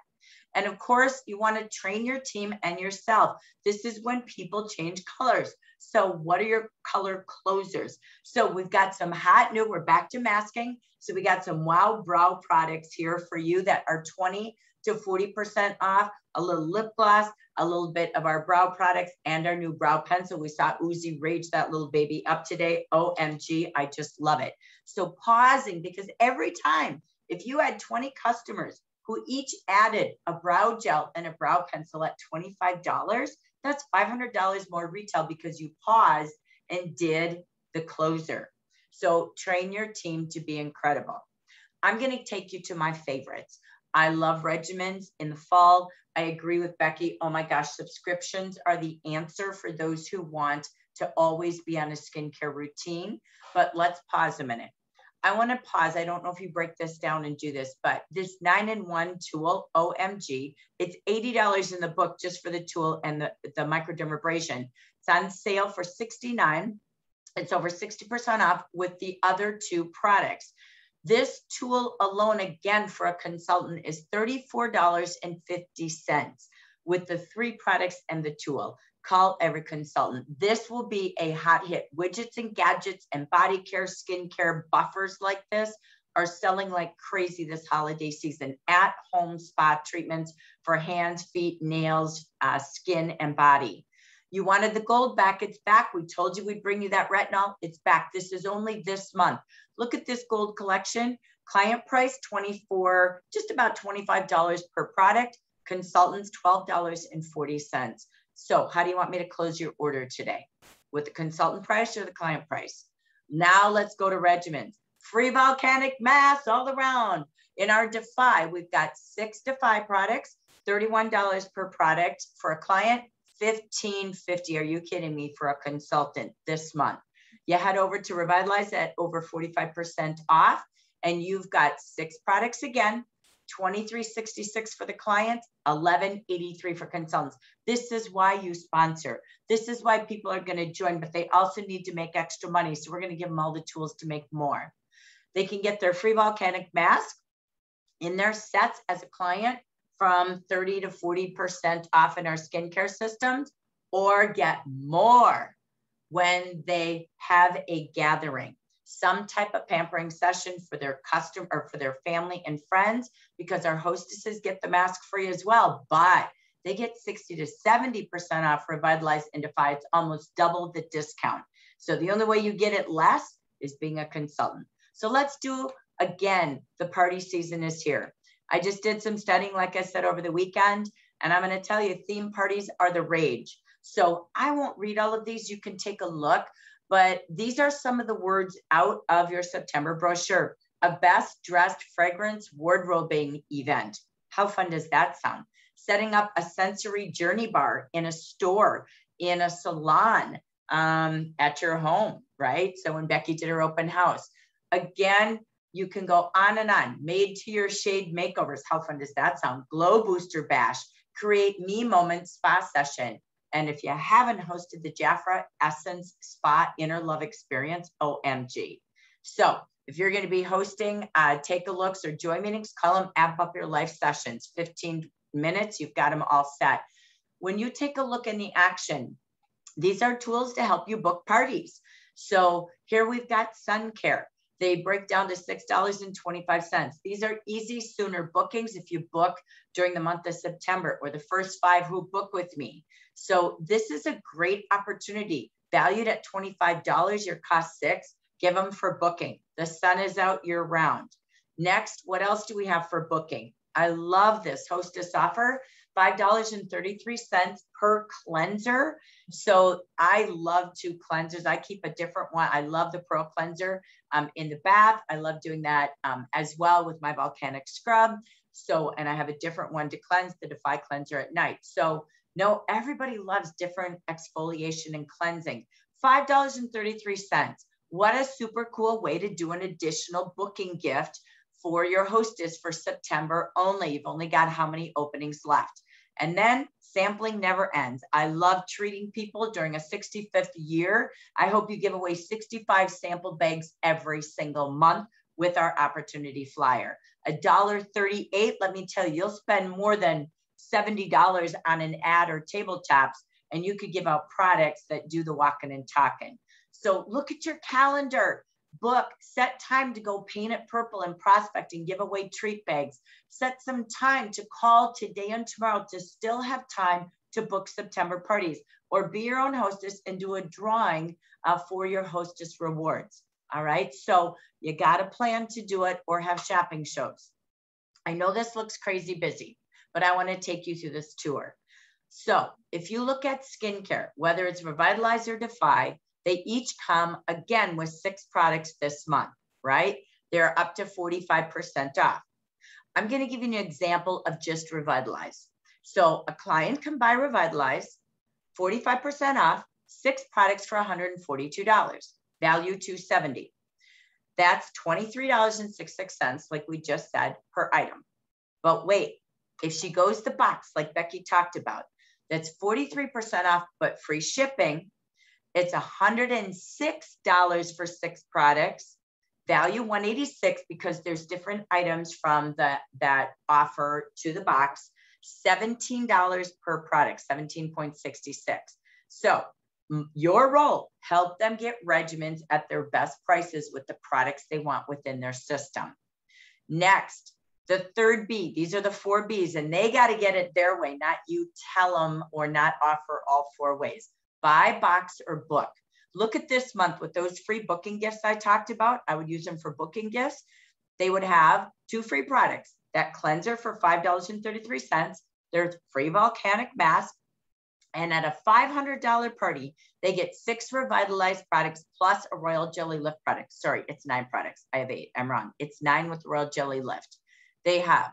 And of course, you want to train your team and yourself. This is when people change colors. So, what are your color closers? So, we've got some hot new, we're back to masking. So, we got some Wow Brow products here for you that are 20 to 40% off, a little lip gloss, a little bit of our brow products, and our new brow pencil. We saw Uzi rage that little baby up today. OMG, I just love it. So, pausing because every time, if you had 20 customers who each added a brow gel and a brow pencil at $25, that's $500 more retail because you paused and did the closer. So train your team to be incredible. I'm going to take you to my favorites. I love regimens in the fall. I agree with Becky. Oh my gosh, subscriptions are the answer for those who want to always be on a skincare routine. But let's pause a minute. I want to pause. I don't know if you break this down and do this, but this nine in one tool, OMG, it's $80 in the book just for the tool and the, the microdermabrasion. It's on sale for 69. It's over 60% off with the other two products. This tool alone, again, for a consultant is $34.50 with the three products and the tool call every consultant. This will be a hot hit. Widgets and gadgets and body care, skincare buffers like this are selling like crazy this holiday season. At home spa treatments for hands, feet, nails, uh, skin, and body. You wanted the gold back, it's back. We told you we'd bring you that retinol, it's back. This is only this month. Look at this gold collection. Client price 24, just about $25 per product. Consultants $12.40. So how do you want me to close your order today? With the consultant price or the client price? Now let's go to regimens. Free volcanic mass all around. In our Defy, we've got six Defy products, $31 per product for a client, $15.50. Are you kidding me for a consultant this month? You head over to Revitalize at over 45% off, and you've got six products again, 2366 for the clients, 1183 for consultants. This is why you sponsor. This is why people are going to join, but they also need to make extra money. So we're going to give them all the tools to make more. They can get their free volcanic mask in their sets as a client from 30 to 40% off in our skincare systems or get more when they have a gathering some type of pampering session for their customer or for their family and friends because our hostesses get the mask free as well but they get 60 to 70% off Revitalize and Defy. It's almost double the discount. So the only way you get it less is being a consultant. So let's do again, the party season is here. I just did some studying, like I said, over the weekend, and I'm going to tell you theme parties are the rage. So I won't read all of these. You can take a look, but these are some of the words out of your September brochure. A best dressed fragrance wardrobing event. How fun does that sound? Setting up a sensory journey bar in a store, in a salon, um, at your home, right? So when Becky did her open house, again, you can go on and on. Made to your shade makeovers. How fun does that sound? Glow booster bash, create me moment spa session, and if you haven't hosted the Jafra Essence Spa Inner Love Experience, OMG. So if you're going to be hosting uh, take a looks or joy meetings, call them Amp Up Your Life sessions. 15 minutes, you've got them all set. When you take a look in the action, these are tools to help you book parties. So here we've got sun care. They break down to $6.25. These are easy sooner bookings if you book during the month of September or the first five who book with me. So this is a great opportunity. Valued at $25, your cost six, give them for booking. The sun is out year round. Next, what else do we have for booking? I love this hostess offer. $5.33 per cleanser. So I love two cleansers. I keep a different one. I love the Pro Cleanser um, in the bath. I love doing that um, as well with my volcanic scrub. So, and I have a different one to cleanse the Defy Cleanser at night. So, no, everybody loves different exfoliation and cleansing. $5.33. What a super cool way to do an additional booking gift for your hostess for September only. You've only got how many openings left. And then sampling never ends. I love treating people during a 65th year. I hope you give away 65 sample bags every single month with our opportunity flyer. $1.38, let me tell you, you'll spend more than $70 on an ad or tabletops, and you could give out products that do the walking and talking. So look at your calendar book, set time to go paint it purple and prospect and give away treat bags. Set some time to call today and tomorrow to still have time to book September parties or be your own hostess and do a drawing uh, for your hostess rewards. All right. So you got to plan to do it or have shopping shows. I know this looks crazy busy, but I want to take you through this tour. So if you look at skincare, whether it's Revitalize or Defy, they each come again with six products this month, right? They're up to 45% off. I'm going to give you an example of just Revitalize. So a client can buy Revitalize, 45% off, six products for $142, value 270. That's $23.66, like we just said, per item. But wait, if she goes the box, like Becky talked about, that's 43% off, but free shipping, it's $106 for six products, value 186 because there's different items from the that offer to the box, $17 per product, 17.66. So your role, help them get regimens at their best prices with the products they want within their system. Next, the third B, these are the four Bs, and they got to get it their way, not you tell them or not offer all four ways buy, box, or book. Look at this month with those free booking gifts I talked about. I would use them for booking gifts. They would have two free products that cleanser for $5.33, there's free volcanic mask, and at a $500 party, they get six revitalized products plus a Royal Jelly Lift product. Sorry, it's nine products. I have eight. I'm wrong. It's nine with Royal Jelly Lift. They have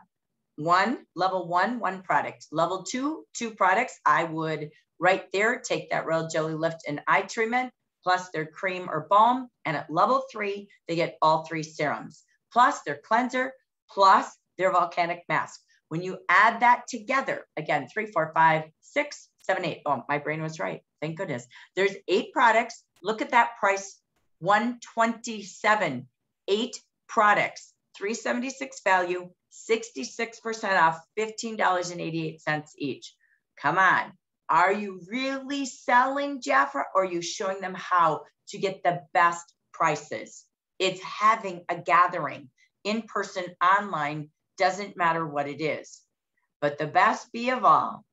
one, level one, one product. Level two, two products. I would right there, take that Royal Jelly Lift and eye treatment, plus their cream or balm. And at level three, they get all three serums, plus their cleanser, plus their volcanic mask. When you add that together, again, three, four, five, six, seven, eight. Oh, my brain was right. Thank goodness. There's eight products. Look at that price, 127, eight products, 376 value, 66% off, $15.88 each. Come on. Are you really selling Jafra or are you showing them how to get the best prices? It's having a gathering in person, online, doesn't matter what it is. But the best be of all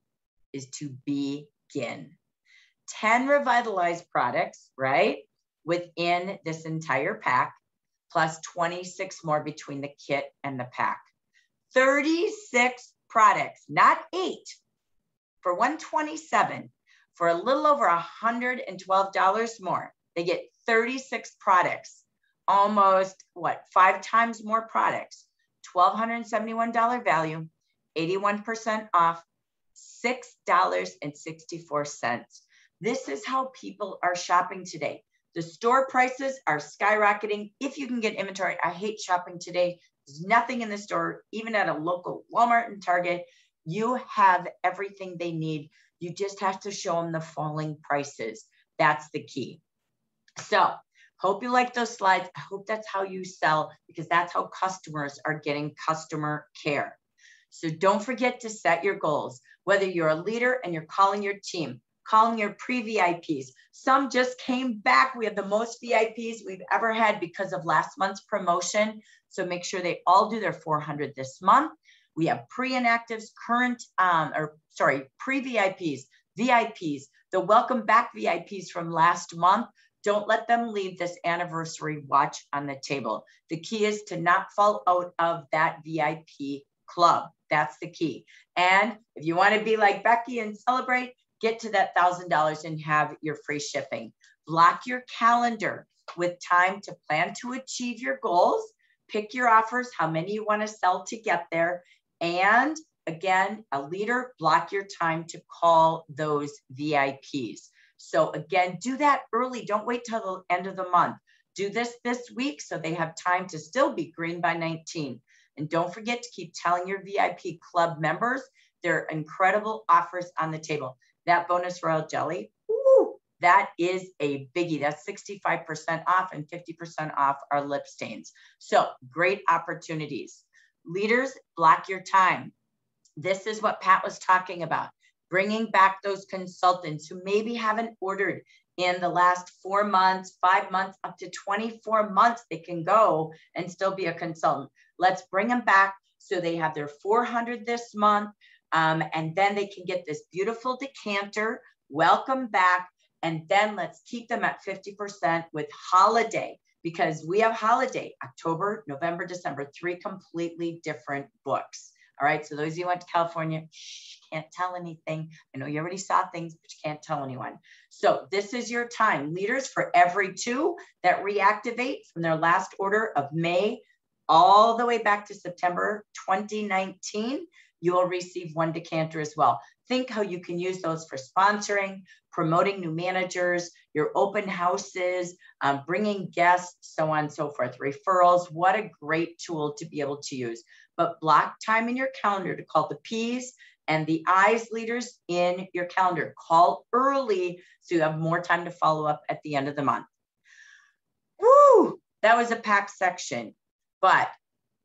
is to begin. 10 revitalized products, right? Within this entire pack, plus 26 more between the kit and the pack. 36 products, not eight, for 127 for a little over $112 more. They get 36 products, almost what, five times more products, $1,271 value, 81% off, $6.64. This is how people are shopping today. The store prices are skyrocketing. If you can get inventory, I hate shopping today. There's nothing in the store, even at a local Walmart and Target. You have everything they need. You just have to show them the falling prices. That's the key. So, hope you like those slides. I hope that's how you sell because that's how customers are getting customer care. So, don't forget to set your goals, whether you're a leader and you're calling your team, calling your pre VIPs. Some just came back. We have the most VIPs we've ever had because of last month's promotion. So, make sure they all do their 400 this month. We have pre-inactives, current, um, or sorry, pre-VIPs, VIPs, the welcome back VIPs from last month. Don't let them leave this anniversary watch on the table. The key is to not fall out of that VIP club. That's the key. And if you want to be like Becky and celebrate, get to that $1,000 and have your free shipping. Block your calendar with time to plan to achieve your goals. Pick your offers, how many you want to sell to get there, and again, a leader, block your time to call those VIPs. So again, do that early. Don't wait till the end of the month. Do this this week so they have time to still be green by 19. And don't forget to keep telling your VIP club members there are incredible offers on the table. That bonus royal jelly, woo, that is a biggie. That's 65% off and 50% off our lip stains. So great opportunities. Leaders, block your time. This is what Pat was talking about bringing back those consultants who maybe haven't ordered in the last four months, five months, up to 24 months, they can go and still be a consultant. Let's bring them back so they have their 400 this month. Um, and then they can get this beautiful decanter, welcome back. And then let's keep them at 50% with holiday because we have holiday October, November, December, three completely different books. All right. So those of you went to California, shh, can't tell anything. I know you already saw things, but you can't tell anyone. So this is your time. Leaders for every two that reactivate from their last order of May all the way back to September 2019, you will receive one decanter as well. Think how you can use those for sponsoring, promoting new managers, your open houses, um, bringing guests, so on and so forth, referrals. What a great tool to be able to use. But block time in your calendar to call the P's and the I's leaders in your calendar. Call early so you have more time to follow up at the end of the month. Woo! That was a packed section, but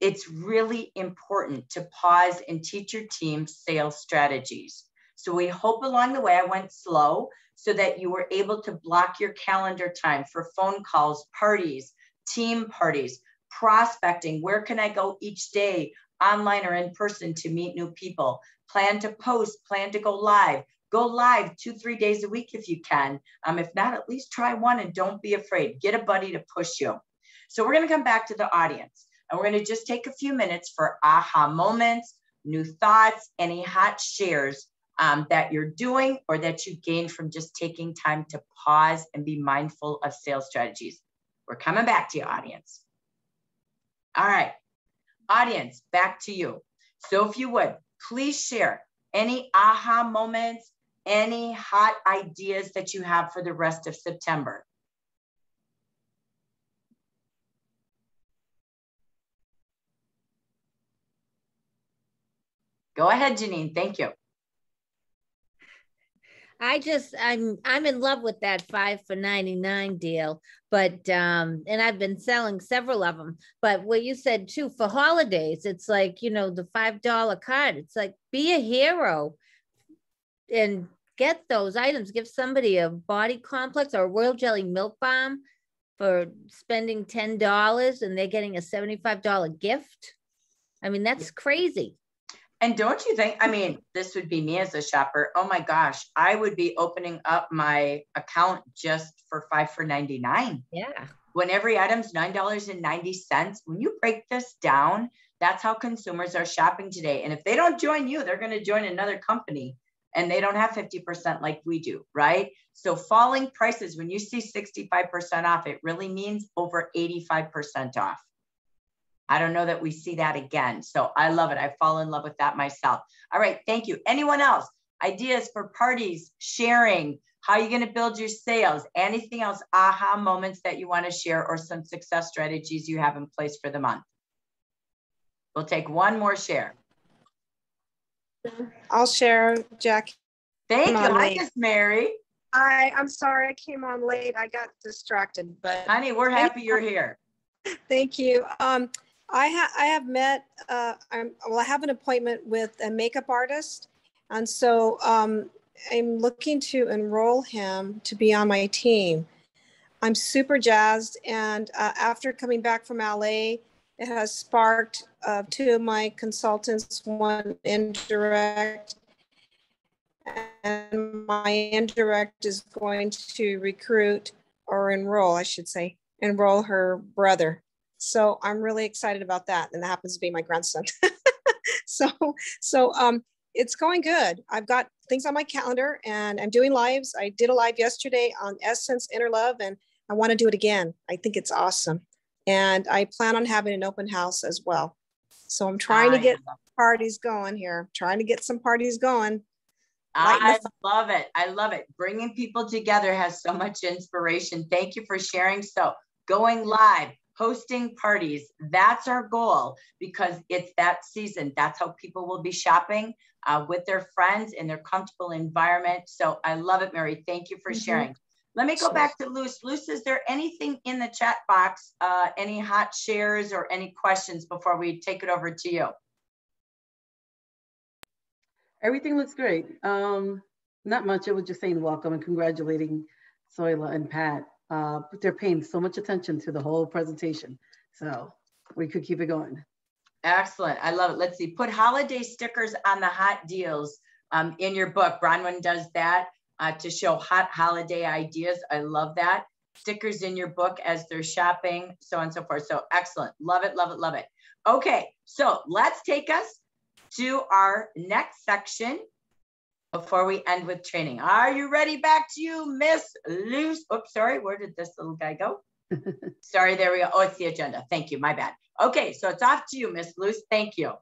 it's really important to pause and teach your team sales strategies. So we hope along the way I went slow so that you were able to block your calendar time for phone calls, parties, team parties, prospecting. Where can I go each day, online or in person, to meet new people? Plan to post, plan to go live. Go live two, three days a week if you can. Um, if not, at least try one and don't be afraid. Get a buddy to push you. So we're going to come back to the audience and we're going to just take a few minutes for aha moments, new thoughts, any hot shares um, that you're doing or that you gained from just taking time to pause and be mindful of sales strategies. We're coming back to you, audience. All right, audience, back to you. So if you would, please share any aha moments, any hot ideas that you have for the rest of September. Go ahead, Janine. Thank you. I just I'm I'm in love with that five for 99 deal. But um and I've been selling several of them. But what you said too for holidays, it's like, you know, the five dollar card. It's like be a hero and get those items. Give somebody a body complex or a royal jelly milk bomb for spending $10 and they're getting a $75 gift. I mean, that's crazy. And don't you think, I mean, this would be me as a shopper. Oh my gosh, I would be opening up my account just for five for 99. Yeah. When every item's $9.90. When you break this down, that's how consumers are shopping today. And if they don't join you, they're going to join another company and they don't have 50% like we do, right? So falling prices, when you see 65% off, it really means over 85% off. I don't know that we see that again. So I love it. I fall in love with that myself. All right. Thank you. Anyone else? Ideas for parties, sharing, how you're you going to build your sales? Anything else, aha moments that you want to share or some success strategies you have in place for the month? We'll take one more share. I'll share, Jack. Thank you. Hi, Miss Mary. Hi, I'm sorry I came on late. I got distracted, but honey, we're happy you're here. Thank you. Um, I, I have met, uh, I'm, well, I have an appointment with a makeup artist. And so um, I'm looking to enroll him to be on my team. I'm super jazzed. And uh, after coming back from LA, it has sparked uh, two of my consultants, one indirect, and my indirect is going to recruit or enroll, I should say, enroll her brother so I'm really excited about that. And that happens to be my grandson. so, so um, it's going good. I've got things on my calendar and I'm doing lives. I did a live yesterday on Essence Inner Love and I want to do it again. I think it's awesome. And I plan on having an open house as well. So I'm trying to get parties going here, trying to get some parties going. I love it. I love it. Bringing people together has so much inspiration. Thank you for sharing. So, going live, hosting parties. That's our goal because it's that season. That's how people will be shopping uh, with their friends in their comfortable environment. So I love it, Mary. Thank you for mm-hmm. sharing. Let me go sure. back to Luz. Luz, is there anything in the chat box, uh, any hot shares or any questions before we take it over to you? Everything looks great. Um, not much. I was just saying welcome and congratulating Zoila and Pat uh, they're paying so much attention to the whole presentation. So we could keep it going. Excellent. I love it. Let's see. Put holiday stickers on the hot deals um, in your book. Bronwyn does that uh, to show hot holiday ideas. I love that. Stickers in your book as they're shopping, so on and so forth. So excellent. Love it, love it, love it. Okay, so let's take us to our next section before we end with training. Are you ready? Back to you, Miss Luz. Oops, sorry. Where did this little guy go? sorry, there we go. Oh, it's the agenda. Thank you. My bad. Okay, so it's off to you, Miss Luz. Thank you.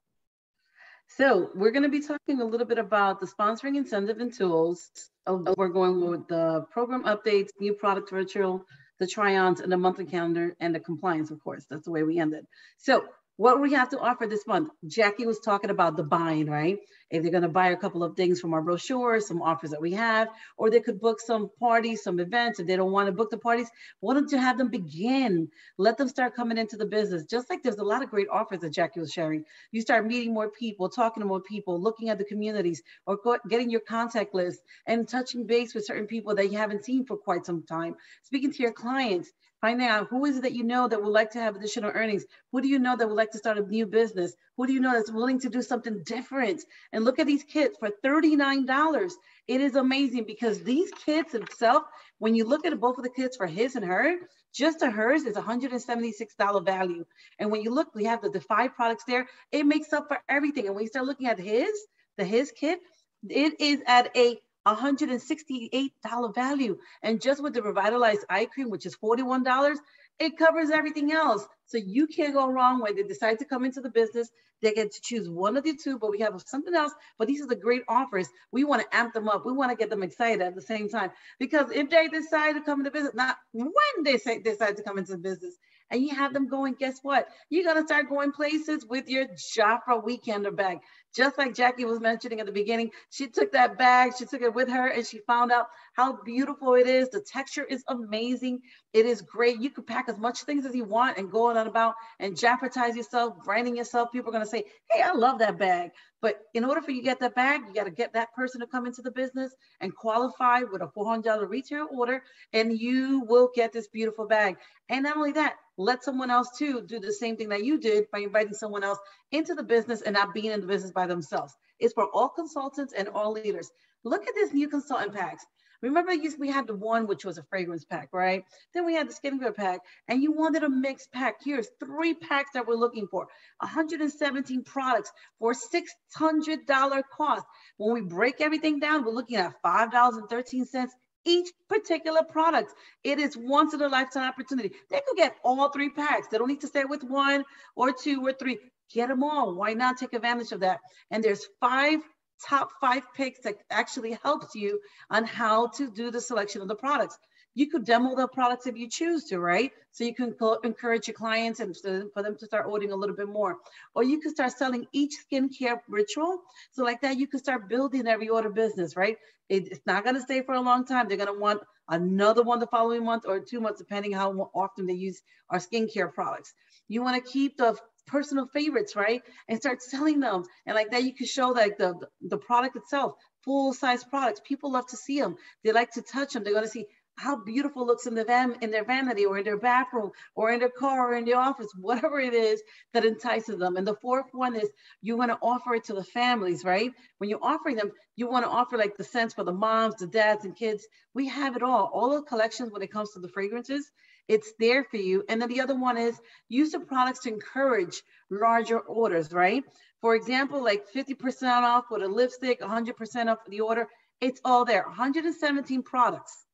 So we're going to be talking a little bit about the sponsoring incentive and tools. Oh, we're going with the program updates, new product virtual, the try-ons, and the monthly calendar, and the compliance, of course. That's the way we ended. So what we have to offer this month. Jackie was talking about the buying, right? If they're going to buy a couple of things from our brochure, some offers that we have, or they could book some parties, some events. If they don't want to book the parties, why don't you have them begin? Let them start coming into the business. Just like there's a lot of great offers that Jackie was sharing. You start meeting more people, talking to more people, looking at the communities, or getting your contact list and touching base with certain people that you haven't seen for quite some time. Speaking to your clients, Find out who is it that you know that would like to have additional earnings? Who do you know that would like to start a new business? Who do you know that's willing to do something different? And look at these kits for $39. It is amazing because these kits itself, when you look at both of the kits for his and her, just to hers is $176 value. And when you look, we have the Defy products there. It makes up for everything. And when you start looking at his, the his kit, it is at a $168 value. And just with the revitalized eye cream, which is $41, it covers everything else. So you can't go wrong when they decide to come into the business. They get to choose one of the two, but we have something else. But these are the great offers. We want to amp them up. We want to get them excited at the same time. Because if they decide to come into business, not when they say decide to come into the business, and you have them going, guess what? You're gonna start going places with your Jafra weekender bag. Just like Jackie was mentioning at the beginning, she took that bag, she took it with her, and she found out how beautiful it is. The texture is amazing. It is great. You can pack as much things as you want and go on and about and jeopardize yourself, branding yourself. People are going to say, Hey, I love that bag. But in order for you to get that bag, you got to get that person to come into the business and qualify with a $400 retail order, and you will get this beautiful bag. And not only that, let someone else too do the same thing that you did by inviting someone else into the business and not being in the business by themselves. It's for all consultants and all leaders. Look at this new consultant packs. Remember, we had the one which was a fragrance pack, right? Then we had the skincare pack, and you wanted a mixed pack. Here's three packs that we're looking for 117 products for $600 cost. When we break everything down, we're looking at $5.13 each particular product. It is once in a lifetime opportunity. They could get all three packs. They don't need to stay with one or two or three. Get them all. Why not take advantage of that? And there's five top five picks that actually helps you on how to do the selection of the products. You could demo the products if you choose to, right? So you can encourage your clients and for them to start ordering a little bit more. Or you could start selling each skincare ritual. So like that, you could start building every order business, right? it's not going to stay for a long time. They're going to want another one the following month or two months, depending how often they use our skincare products. You want to keep the personal favorites, right? And start selling them. And like that, you can show like the, the product itself, full size products. People love to see them. They like to touch them. They're going to see how beautiful looks in the van in their vanity or in their bathroom or in their car or in their office, whatever it is that entices them. And the fourth one is you want to offer it to the families, right? When you're offering them, you want to offer like the scents for the moms, the dads, and kids. We have it all. All the collections when it comes to the fragrances, it's there for you. And then the other one is use the products to encourage larger orders, right? For example, like 50% off with a lipstick, 100% off the order. It's all there. 117 products.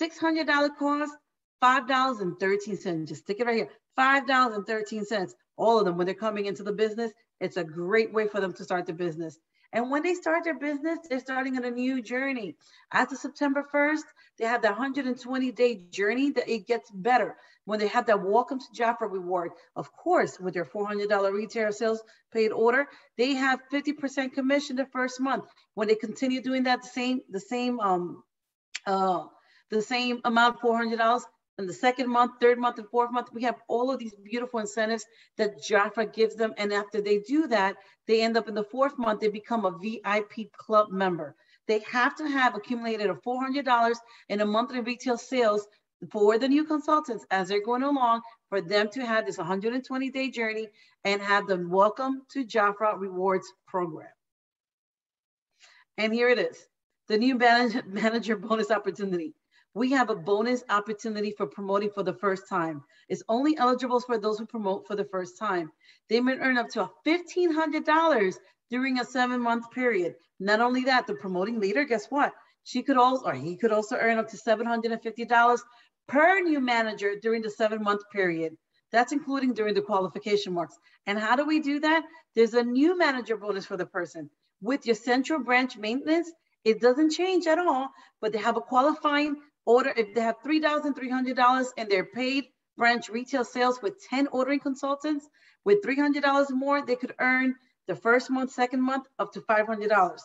$600 cost, $5.13. Just stick it right here. $5.13. All of them, when they're coming into the business, it's a great way for them to start the business. And when they start their business, they're starting on a new journey. Of September 1st, they have the 120 day journey that it gets better. When they have that welcome to Jafra reward, of course, with their $400 retail sales paid order, they have 50% commission the first month. When they continue doing that, the same, the same, um, uh, the same amount, $400, in the second month, third month, and fourth month, we have all of these beautiful incentives that Jafra gives them. And after they do that, they end up in the fourth month, they become a VIP club member. They have to have accumulated a $400 in a monthly retail sales for the new consultants as they're going along for them to have this 120 day journey and have the welcome to Jafra rewards program. And here it is, the new manager bonus opportunity we have a bonus opportunity for promoting for the first time. It's only eligible for those who promote for the first time. They may earn up to $1,500 during a seven month period. Not only that, the promoting leader, guess what? She could also, or he could also earn up to $750 per new manager during the seven month period. That's including during the qualification marks. And how do we do that? There's a new manager bonus for the person. With your central branch maintenance, it doesn't change at all, but they have a qualifying order, if they have $3,300 and they're paid branch retail sales with 10 ordering consultants, with $300 more, they could earn the first month, second month, up to $500.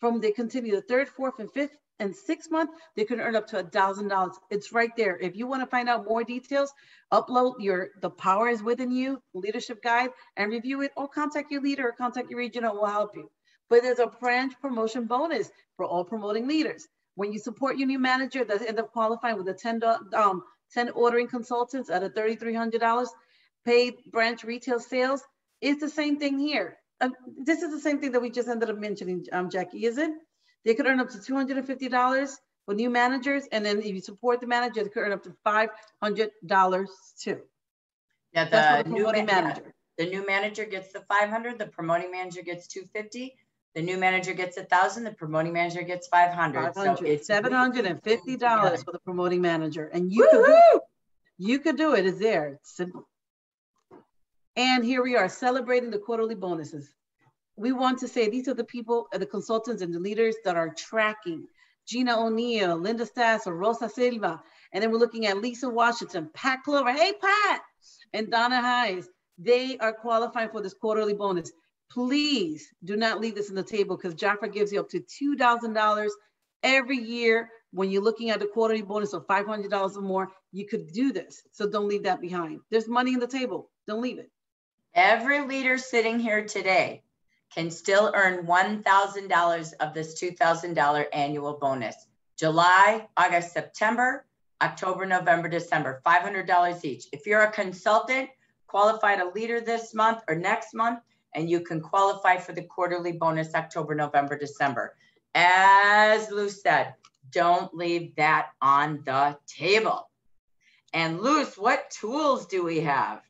From they continue the third, fourth, and fifth, and sixth month, they can earn up to a $1,000. It's right there. If you want to find out more details, upload your The Power is Within You leadership guide and review it or contact your leader or contact your regional will help you. But there's a branch promotion bonus for all promoting leaders. When you support your new manager that end up qualifying with a 10, um, 10 ordering consultants at a $3,300 paid branch retail sales, it's the same thing here. Um, this is the same thing that we just ended up mentioning, um, Jackie, is it? They could earn up to $250 for new managers. And then if you support the manager, they could earn up to $500 too. Yeah, the, the new manager. The new manager gets the 500, the promoting manager gets 250, the new manager gets a thousand, the promoting manager gets 500. 500 so it's $750 for the promoting manager. And you could, do, you could do it, it's there, it's simple. And here we are celebrating the quarterly bonuses. We want to say these are the people, uh, the consultants and the leaders that are tracking. Gina O'Neill, Linda Stasser, Rosa Silva, and then we're looking at Lisa Washington, Pat Clover, hey Pat, and Donna Hayes. They are qualifying for this quarterly bonus. Please do not leave this on the table because Jafra gives you up to $2,000 every year. When you're looking at the quarterly bonus of $500 or more, you could do this. So don't leave that behind. There's money on the table. Don't leave it. Every leader sitting here today can still earn $1,000 of this $2,000 annual bonus. July, August, September, October, November, December, $500 each. If you're a consultant, qualified a leader this month or next month, and you can qualify for the quarterly bonus October, November, December. As Lou said, don't leave that on the table. And Luz, what tools do we have?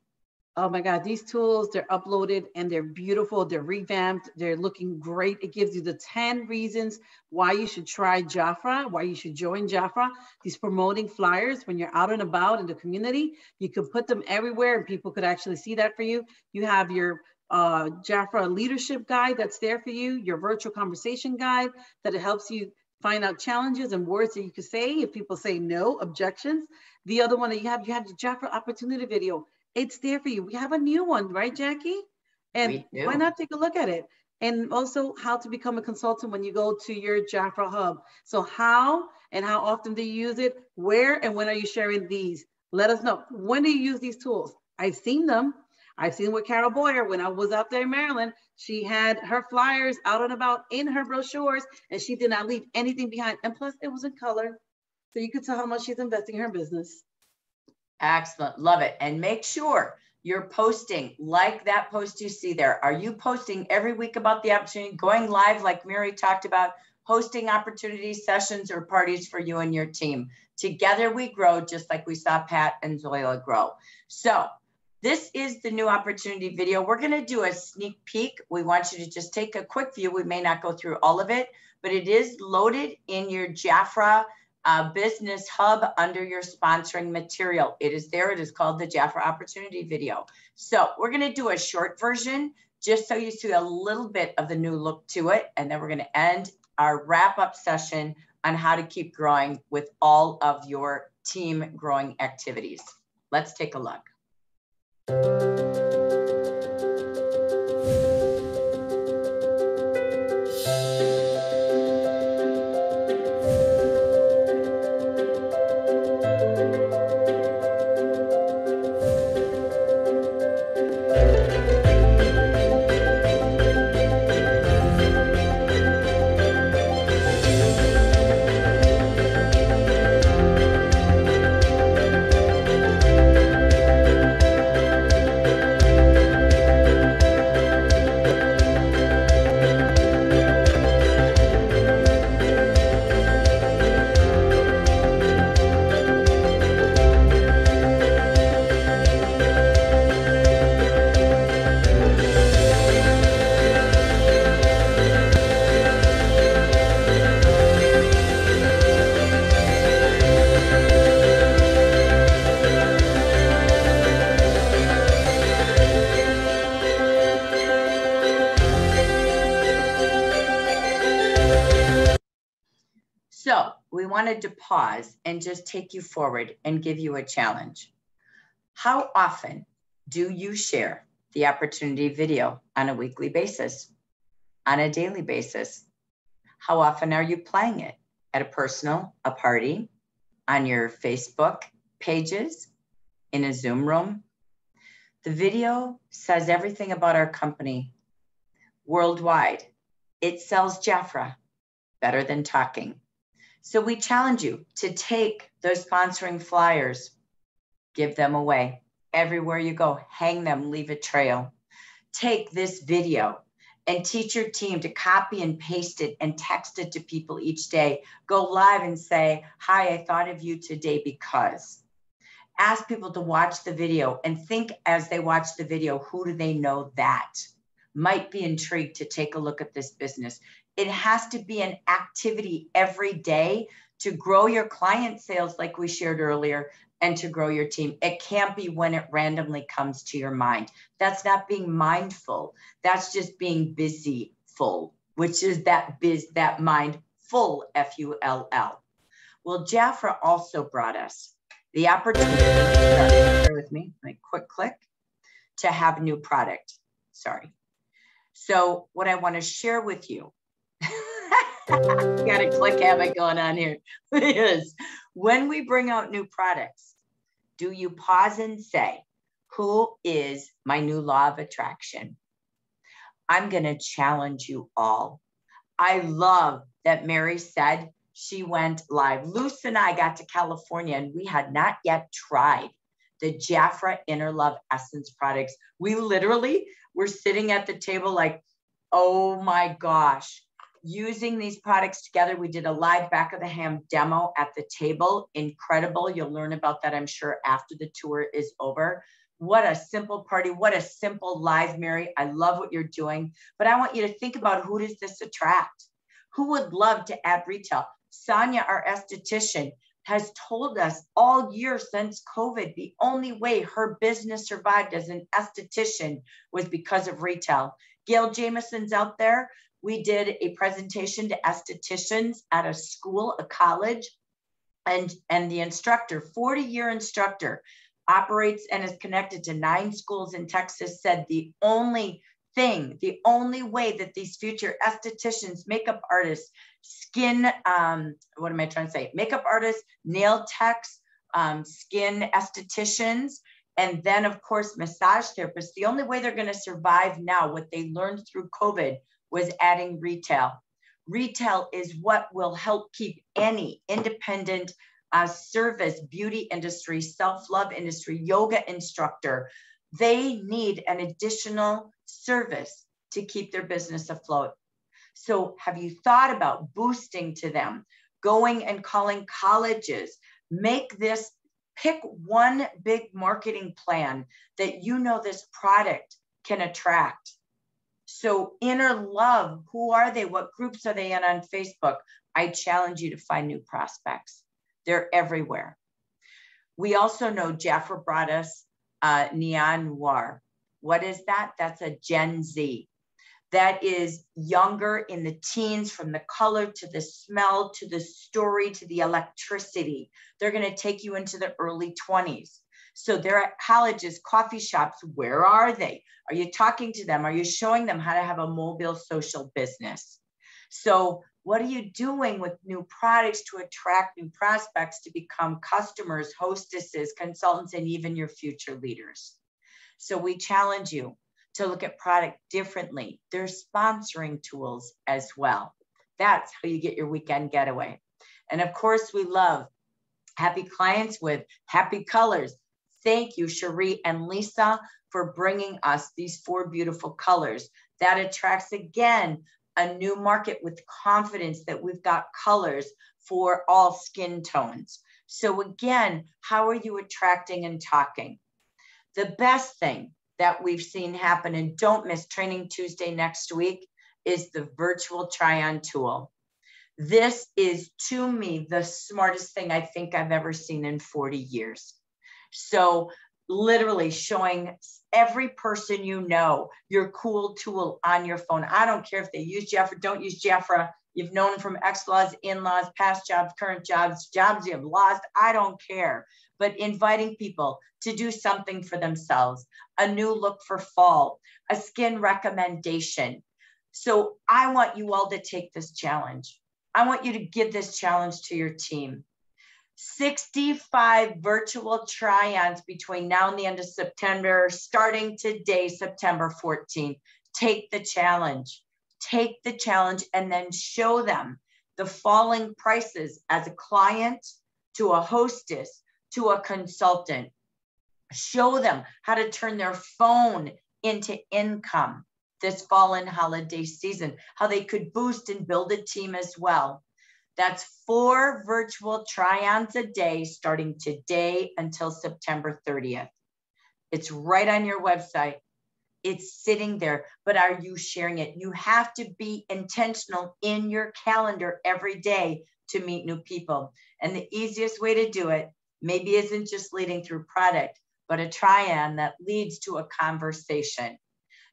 Oh my God, these tools, they're uploaded and they're beautiful. They're revamped. They're looking great. It gives you the 10 reasons why you should try Jafra, why you should join Jafra. These promoting flyers, when you're out and about in the community, you can put them everywhere and people could actually see that for you. You have your uh, Jafra leadership guide that's there for you, your virtual conversation guide that it helps you find out challenges and words that you could say if people say no, objections. The other one that you have, you have the Jafra opportunity video. It's there for you. We have a new one, right, Jackie? And why not take a look at it? And also how to become a consultant when you go to your Jafra hub. So how and how often do you use it? Where and when are you sharing these? Let us know. When do you use these tools? I've seen them. I've seen with Carol Boyer when I was out there in Maryland. She had her flyers out and about in her brochures, and she did not leave anything behind. And plus, it was in color. So you could tell how much she's investing in her business. Excellent. Love it. And make sure you're posting like that post you see there. Are you posting every week about the opportunity, going live like Mary talked about, hosting opportunity sessions or parties for you and your team? Together we grow just like we saw Pat and Zoila grow. So this is the new opportunity video. We're going to do a sneak peek. We want you to just take a quick view. We may not go through all of it, but it is loaded in your Jafra uh, Business Hub under your sponsoring material. It is there. It is called the Jafra Opportunity video. So we're going to do a short version just so you see a little bit of the new look to it. And then we're going to end our wrap up session on how to keep growing with all of your team growing activities. Let's take a look. Wanted take you forward and give you a challenge. How often do you share the opportunity video on a weekly basis, on a daily basis? How often are you playing it at a personal, a party, on your Facebook pages, in a Zoom room? The video says everything about our company worldwide. It sells Jafra better than talking. So we challenge you to take those sponsoring flyers, give them away everywhere you go, hang them, leave a trail. Take this video and teach your team to copy and paste it and text it to people each day. Go live and say, Hi, I thought of you today because. Ask people to watch the video and think as they watch the video, who do they know that might be intrigued to take a look at this business? It has to be an activity every day to grow your client sales, like we shared earlier, and to grow your team. It can't be when it randomly comes to your mind. That's not being mindful. That's just being busy full, which is that biz, that mind full, F U L L. Well, Jafra also brought us the opportunity, bear with me, my quick click, to have new product. Sorry. So what I want to share with you, got a click habit going on here, is when we bring out new products, do you pause and say, who is my new law of attraction? I'm going to challenge you all. I love that Mary said she went live. Luz and I got to California and we had not yet tried the Jafra Inner Love Essence products. We literally were sitting at the table like, oh my gosh, using these products together. We did a live back of the ham demo at the table. Incredible. You'll learn about that, I'm sure, after the tour is over. What a simple party. What a simple live, Mary. I love what you're doing. But I want you to think about who does this attract? Who would love to add retail? Sonia, our esthetician, has told us all year since COVID, the only way her business survived as an esthetician was because of retail. Gail Jameson's out there. We did a presentation to estheticians at a school, a college, and, and the instructor, 40 year instructor, operates and is connected to nine schools in Texas, said the only thing, the only way that these future estheticians, makeup artists, skin, um, what am I trying to say? Makeup artists, nail techs, um, skin estheticians, and then of course, massage therapists. The only way they're going to survive now, what they learned through COVID was adding retail. Retail is what will help keep any independent uh, service, beauty industry, self-love industry, yoga instructor. They need an additional service to keep their business afloat. So have you thought about boosting to them, going and calling colleges, make this, pick one big marketing plan that you know this product can attract. So inner love, who are they? What groups are they in on Facebook? I challenge you to find new prospects. They're everywhere. We also know Jafra brought us uh, Neon Noir. What is that? That's a Gen Z that is younger in the teens from the color to the smell to the story to the electricity. They're going to take you into the early 20s. So they're at colleges, coffee shops. Where are they? Are you talking to them? Are you showing them how to have a mobile social business? So, what are you doing with new products to attract new prospects to become customers, hostesses, consultants, and even your future leaders? So, we challenge you to look at product differently. There's sponsoring tools as well. That's how you get your weekend getaway. And of course, we love happy clients with happy colors. Thank you, Cherie and Lisa, for bringing us these four beautiful colors. That attracts again a new market with confidence that we've got colors for all skin tones. So, again, how are you attracting and talking? The best thing that we've seen happen and don't miss training Tuesday next week is the virtual try on tool. This is to me the smartest thing I think I've ever seen in 40 years. So, literally showing every person you know your cool tool on your phone. I don't care if they use Jafra, don't use Jafra. You've known from ex laws, in laws, past jobs, current jobs, jobs you have lost. I don't care but inviting people to do something for themselves, a new look for fall, a skin recommendation. So I want you all to take this challenge. I want you to give this challenge to your team. 65 virtual try-ons between now and the end of September, starting today, September 14th. Take the challenge. Take the challenge and then show them the falling prices as a client to a hostess to a consultant. Show them how to turn their phone into income this fall and holiday season, how they could boost and build a team as well. That's four virtual try-ons a day starting today until September 30th. It's right on your website. It's sitting there, but are you sharing it? You have to be intentional in your calendar every day to meet new people. And the easiest way to do it maybe isn't just leading through product, but a try-on that leads to a conversation.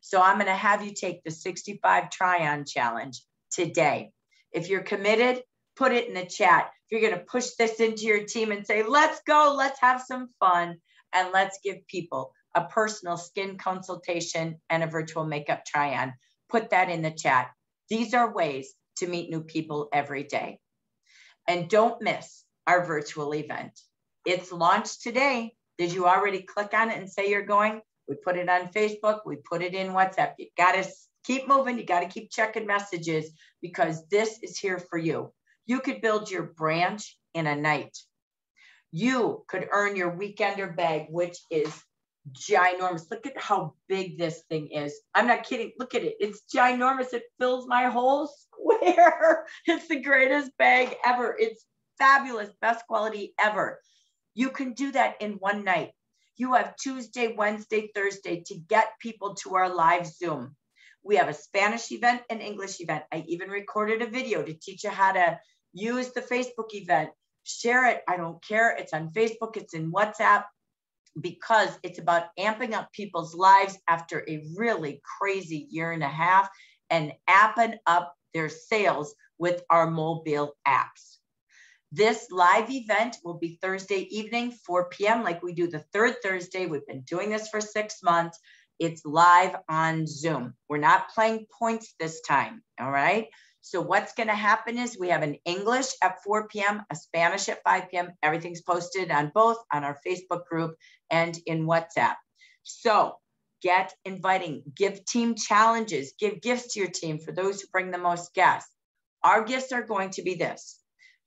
So I'm going to have you take the 65 try-on challenge today. If you're committed, put it in the chat. If you're going to push this into your team and say, let's go, let's have some fun, and let's give people a personal skin consultation and a virtual makeup try-on. put that in the chat. These are ways to meet new people every day. And don't miss our virtual event. It's launched today. Did you already click on it and say you're going? We put it on Facebook, we put it in WhatsApp. You got to keep moving, you got to keep checking messages because this is here for you. You could build your branch in a night. You could earn your weekender bag, which is ginormous. Look at how big this thing is. I'm not kidding. Look at it. It's ginormous. It fills my whole square. It's the greatest bag ever. It's fabulous, best quality ever. You can do that in one night. You have Tuesday, Wednesday, Thursday to get people to our live Zoom. We have a Spanish event and English event. I even recorded a video to teach you how to use the Facebook event. Share it. I don't care. It's on Facebook, it's in WhatsApp because it's about amping up people's lives after a really crazy year and a half and amping up their sales with our mobile apps. This live event will be Thursday evening, 4 p.m., like we do the third Thursday. We've been doing this for six months. It's live on Zoom. We're not playing points this time, all right? So what's going to happen is we have an English at 4 p.m., a Spanish at 5 p.m. Everything's posted on both on our Facebook group and in WhatsApp. So get inviting, give team challenges, give gifts to your team for those who bring the most guests. Our gifts are going to be this.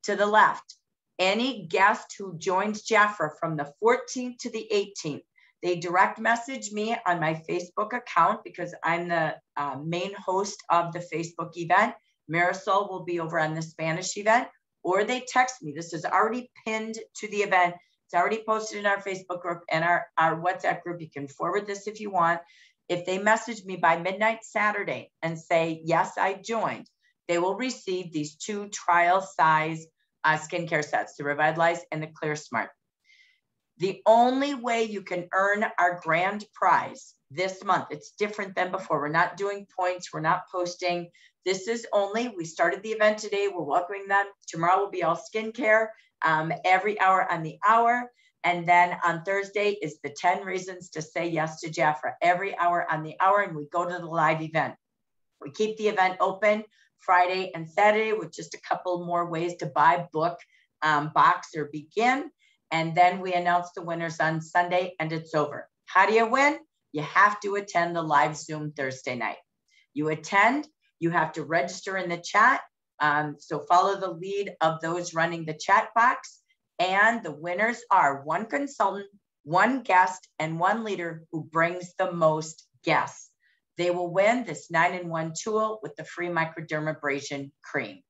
To the left, any guest who joins Jafra from the 14th to the 18th, they direct message me on my Facebook account because I'm the uh, main host of the Facebook event. Marisol will be over on the Spanish event, or they text me. This is already pinned to the event. It's already posted in our Facebook group and our, our WhatsApp group. You can forward this if you want. If they message me by midnight Saturday and say, yes, I joined, they will receive these two trial size uh, skincare sets, the Revitalize and the Clear Smart. The only way you can earn our grand prize this month, it's different than before. We're not doing points, we're not posting. This is only, we started the event today, we're welcoming them. Tomorrow will be all skincare, um, every hour on the hour. And then on Thursday is the 10 reasons to say yes to Jafra every hour on the hour. And we go to the live event. We keep the event open Friday and Saturday with just a couple more ways to buy, book, um, box, or begin. And then we announce the winners on Sunday and it's over. How do you win? You have to attend the live Zoom Thursday night. You attend, you have to register in the chat. Um, so follow the lead of those running the chat box. And the winners are one consultant, one guest, and one leader who brings the most guests. They will win this nine in one tool with the free microdermabrasion cream.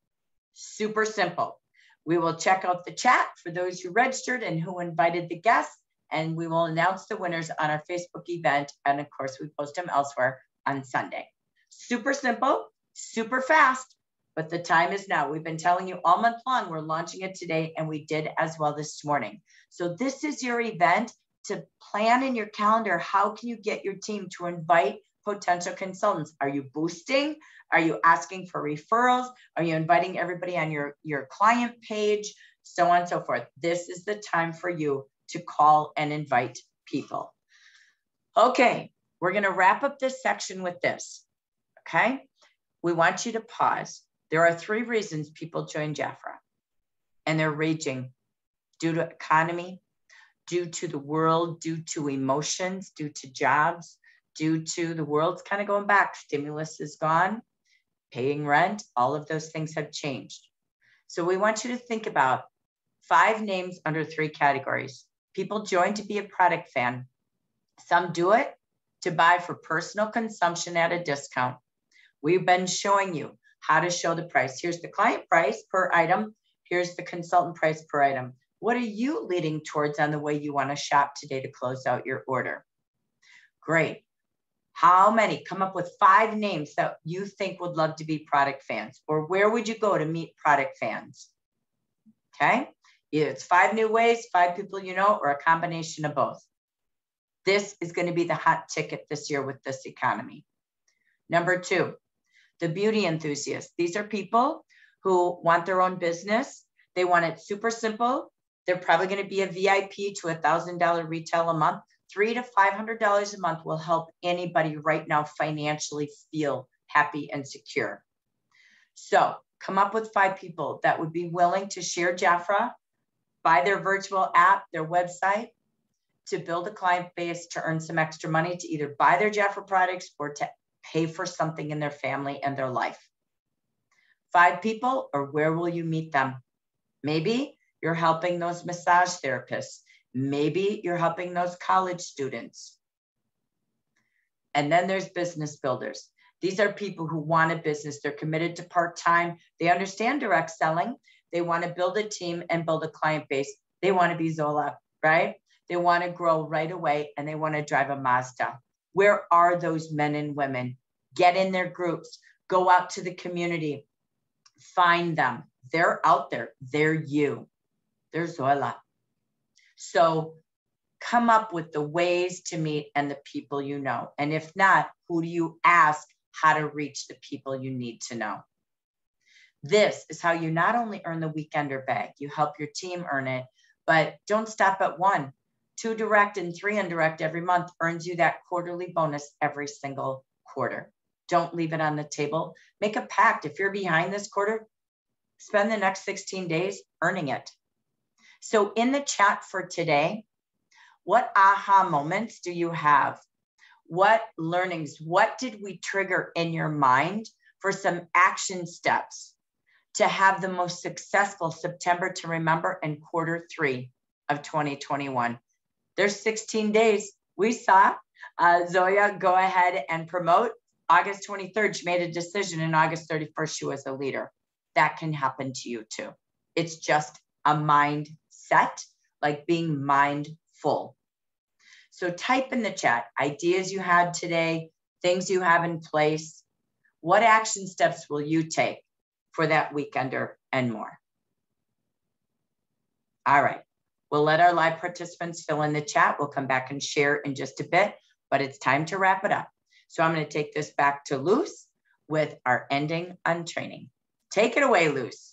Super simple. We will check out the chat for those who registered and who invited the guests, and we will announce the winners on our Facebook event. And of course, we post them elsewhere on Sunday. Super simple, super fast, but the time is now. We've been telling you all month long, we're launching it today, and we did as well this morning. So this is your event to plan in your calendar. How can you get your team to invite potential consultants? Are you boosting? Are you asking for referrals? Are you inviting everybody on your, your client page? So on and so forth. This is the time for you to call and invite people. Okay, we're going to wrap up this section with this. Okay, we want you to pause. There are three reasons people join Jafra, and they're raging due to economy, due to the world, due to emotions, due to jobs, due to the world's kind of going back. Stimulus is gone, paying rent, all of those things have changed. So we want you to think about five names under three categories. People join to be a product fan. Some do it to buy for personal consumption at a discount. We've been showing you how to show the price. Here's the client price per item. Here's the consultant price per item. What are you leading towards on the way you want to shop today to close out your order? Great. How many? Come up with five names that you think would love to be product fans, or where would you go to meet product fans? Okay. Either it's five new ways, five people you know, or a combination of both. This is going to be the hot ticket this year with this economy. Number two, the beauty enthusiasts. These are people who want their own business. They want it super simple. They're probably going to be a VIP to a thousand dollar retail a month three to five hundred dollars a month will help anybody right now financially feel happy, and secure. So come up with five people that would be willing to share Jafra, buy their virtual app, their website, to build a client base to earn some extra money to either buy their Jafra products or to pay for something in their family and their life. Five people, or where will you meet them? Maybe you're helping those massage therapists. Maybe you're helping those college students. And then there's business builders. These are people who want a business. They're committed to part time. They understand direct selling. They want to build a team and build a client base. They want to be Zoila, right? They want to grow right away and they want to drive a Mazda. Where are those men and women? Get in their groups, go out to the community, find them. They're out there. They're you. They're Zoila. So come up with the ways to meet and the people you know. And if not, who do you ask how to reach the people you need to know? This is how you not only earn the weekender bag, you help your team earn it, but don't stop at one two direct and three indirect every month earns you that quarterly bonus every single quarter. Don't leave it on the table. Make a pact. If you're behind this quarter, spend the next 16 days earning it. So, in the chat for today, what aha moments do you have? What learnings? What did we trigger in your mind for some action steps to have the most successful September to remember in quarter three of 2021? There's 16 days. We saw uh, Zoila go ahead and promote. August 23rd, she made a decision, and August 31st, she was a leader. That can happen to you too. It's just a mindset, like being mindful. So type in the chat ideas you had today, things you have in place. What action steps will you take for that weekender and more? All right. We'll let our live participants fill in the chat. We'll come back and share in just a bit, but it's time to wrap it up. So I'm going to take this back to Luz with our ending on training. Take it away, Luz.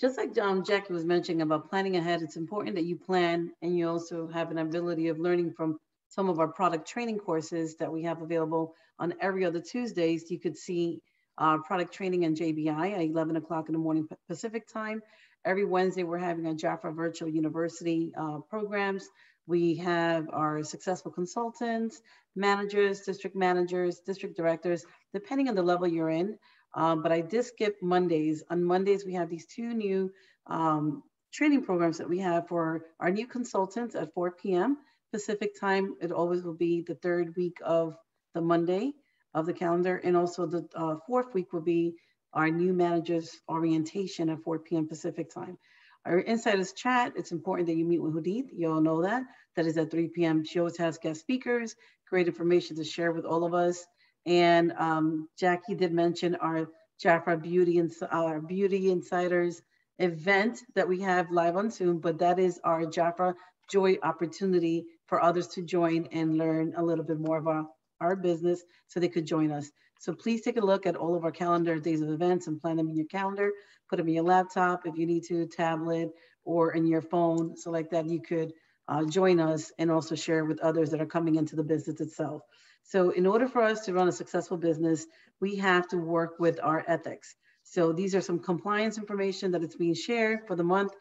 Just like um, Jackie was mentioning about planning ahead, it's important that you plan and you also have an ability of learning from some of our product training courses that we have available on every other Tuesdays. You could see uh, product training in JBI at 11 o'clock in the morning Pacific time Every Wednesday, we're having a Jafra Virtual University uh, programs. We have our successful consultants, managers, district managers, district directors, depending on the level you're in. Um, but I did skip Mondays. On Mondays, we have these two new um, training programs that we have for our new consultants at 4 p.m. Pacific time. It always will be the third week of the Monday of the calendar. And also the uh, fourth week will be our new manager's orientation at 4 p.m. Pacific time. Our insiders chat, it's important that you meet with Hudit. You all know that. That is at 3 p.m. She always has guest speakers, great information to share with all of us. And um, Jackie did mention our Jafra Beauty and our Beauty Insiders event that we have live on Zoom, but that is our Jafra Joy opportunity for others to join and learn a little bit more about our business so they could join us. So please take a look at all of our calendar days of events and plan them in your calendar, put them in your laptop if you need to, tablet, or in your phone. So like that, you could uh, join us and also share with others that are coming into the business itself. So in order for us to run a successful business, we have to work with our ethics. So these are some compliance information that is being shared for the month.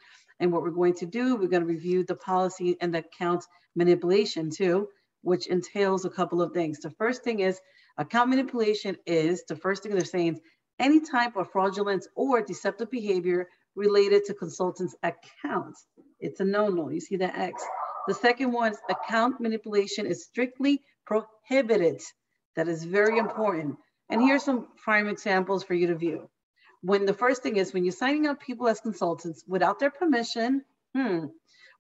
And what we're going to do, we're going to review the policy and the account manipulation too, which entails a couple of things. The first thing is Account manipulation is the first thing they're saying any type of fraudulent or deceptive behavior related to consultants' accounts. It's a no-no. You see that X. The second one is account manipulation is strictly prohibited. That is very important. And here's some prime examples for you to view. When the first thing is when you're signing up people as consultants without their permission, hmm,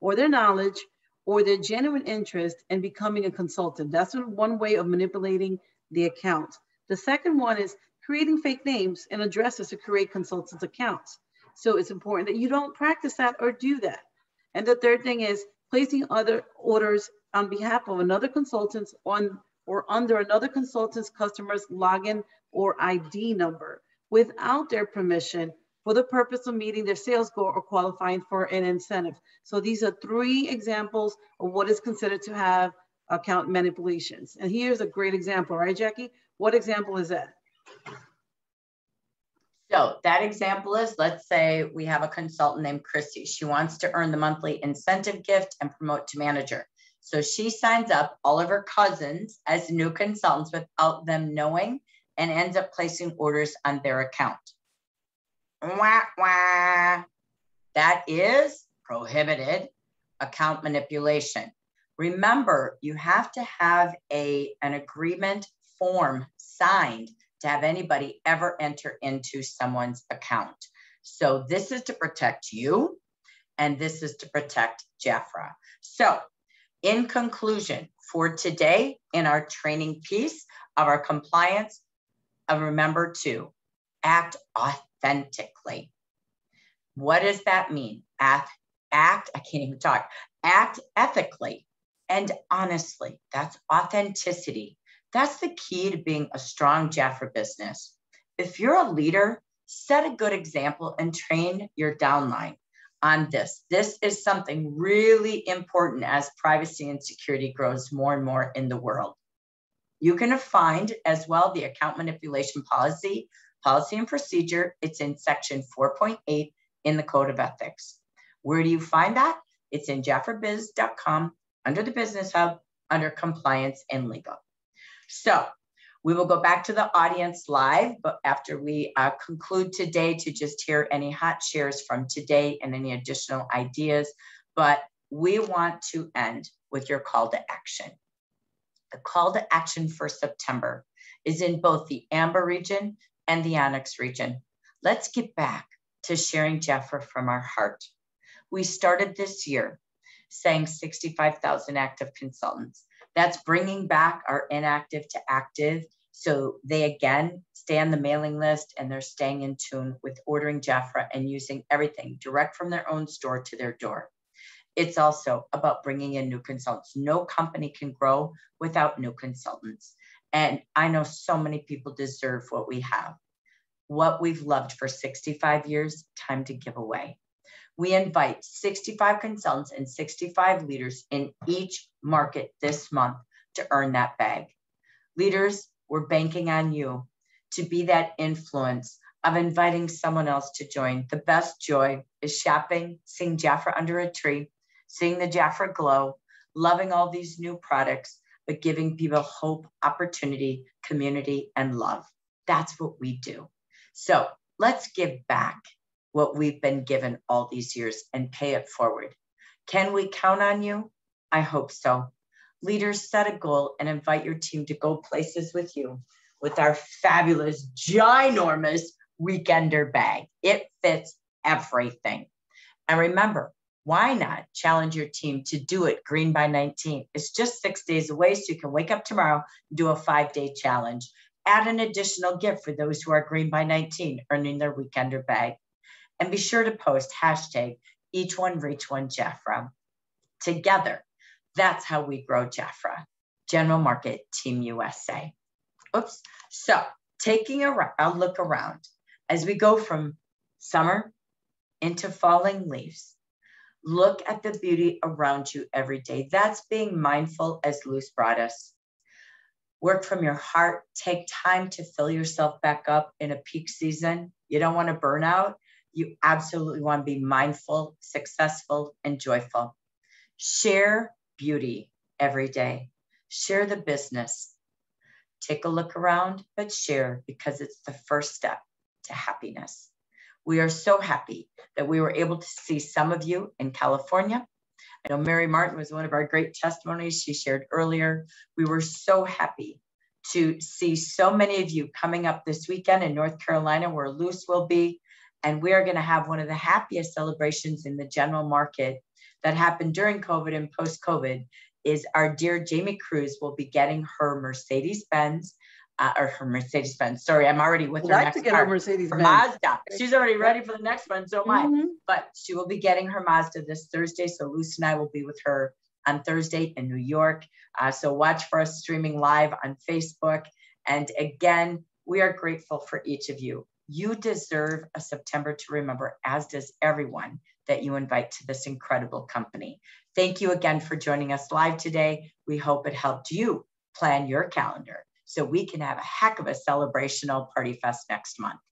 or their knowledge, or their genuine interest in becoming a consultant. That's one way of manipulating the account. The second one is creating fake names and addresses to create consultants accounts. So it's important that you don't practice that or do that. And the third thing is placing other orders on behalf of another consultant's on or under another consultant's customer's login or ID number without their permission for the purpose of meeting their sales goal or qualifying for an incentive. So these are three examples of what is considered to have account manipulations. And here's a great example, right, Jackie? What example is that? So that example is, let's say we have a consultant named Christy. She wants to earn the monthly incentive gift and promote to manager. So she signs up all of her cousins as new consultants without them knowing and ends up placing orders on their account. Wah, wah. That is prohibited account manipulation. Remember, you have to have a, an agreement form signed to have anybody ever enter into someone's account. So this is to protect you and this is to protect Jafra. So in conclusion, for today in our training piece of our compliance, uh, remember to act authentically. What does that mean? Act, act, I can't even talk, act ethically and honestly. That's authenticity. That's the key to being a strong Jafra business. If you're a leader, set a good example and train your downline on this. This is something really important as privacy and security grows more and more in the world. You can find as well the account manipulation policy, policy and procedure. It's in section 4.8 in the Code of Ethics. Where do you find that? It's in jafrabiz.com under the Business Hub under compliance and legal. So we will go back to the audience live, but after we uh, conclude today to just hear any hot shares from today and any additional ideas. But we want to end with your call to action. The call to action for September is in both the Amber region and the Onyx region. Let's get back to sharing Jafra from our heart. We started this year saying 65,000 active consultants. That's bringing back our inactive to active. So they again stay on the mailing list and they're staying in tune with ordering Jafra and using everything direct from their own store to their door. It's also about bringing in new consultants. No company can grow without new consultants. And I know so many people deserve what we have. What we've loved for 65 years, time to give away. We invite 65 consultants and 65 leaders in each market this month to earn that bag. Leaders, we're banking on you to be that influence of inviting someone else to join. The best joy is shopping, seeing Jafra under a tree, seeing the Jafra glow, loving all these new products, but giving people hope, opportunity, community, and love. That's what we do. So let's give back what we've been given all these years and pay it forward. Can we count on you? I hope so. Leaders set a goal and invite your team to go places with you with our fabulous, ginormous weekender bag. It fits everything. And remember, why not challenge your team to do it green by 19? It's just six days away, so you can wake up tomorrow and do a five day challenge. Add an additional gift for those who are green by 19, earning their weekender bag. And be sure to post hashtag each one reach one Jafra. Together, that's how we grow Jafra. General Market Team USA. Oops. So taking a, a look around as we go from summer into falling leaves, look at the beauty around you every day. That's being mindful as Luz brought us. Work from your heart. Take time to fill yourself back up in a peak season. You don't want to burn out you absolutely want to be mindful, successful, and joyful. Share beauty every day. Share the business. Take a look around, but share because it's the first step to happiness. We are so happy that we were able to see some of you in California. I know Mary Martin was one of our great testimonies she shared earlier. We were so happy to see so many of you coming up this weekend in North Carolina, where Luz will be, and we are going to have one of the happiest celebrations in the general market that happened during COVID and post COVID is our dear Jamie Cruz will be getting her Mercedes Benz. Uh, or her Mercedes Benz. Sorry, I'm already with her like next to get car. her Mercedes Benz. Mazda. She's already ready for the next one, so am I. Mhm. But she will be getting her Mazda this Thursday. So Lucy and I will be with her on Thursday in New York. Uh, so watch for us streaming live on Facebook. And again, we are grateful for each of you. You deserve a September to remember, as does everyone that you invite to this incredible company. Thank you again for joining us live today. We hope it helped you plan your calendar so we can have a heck of a celebrational party fest next month.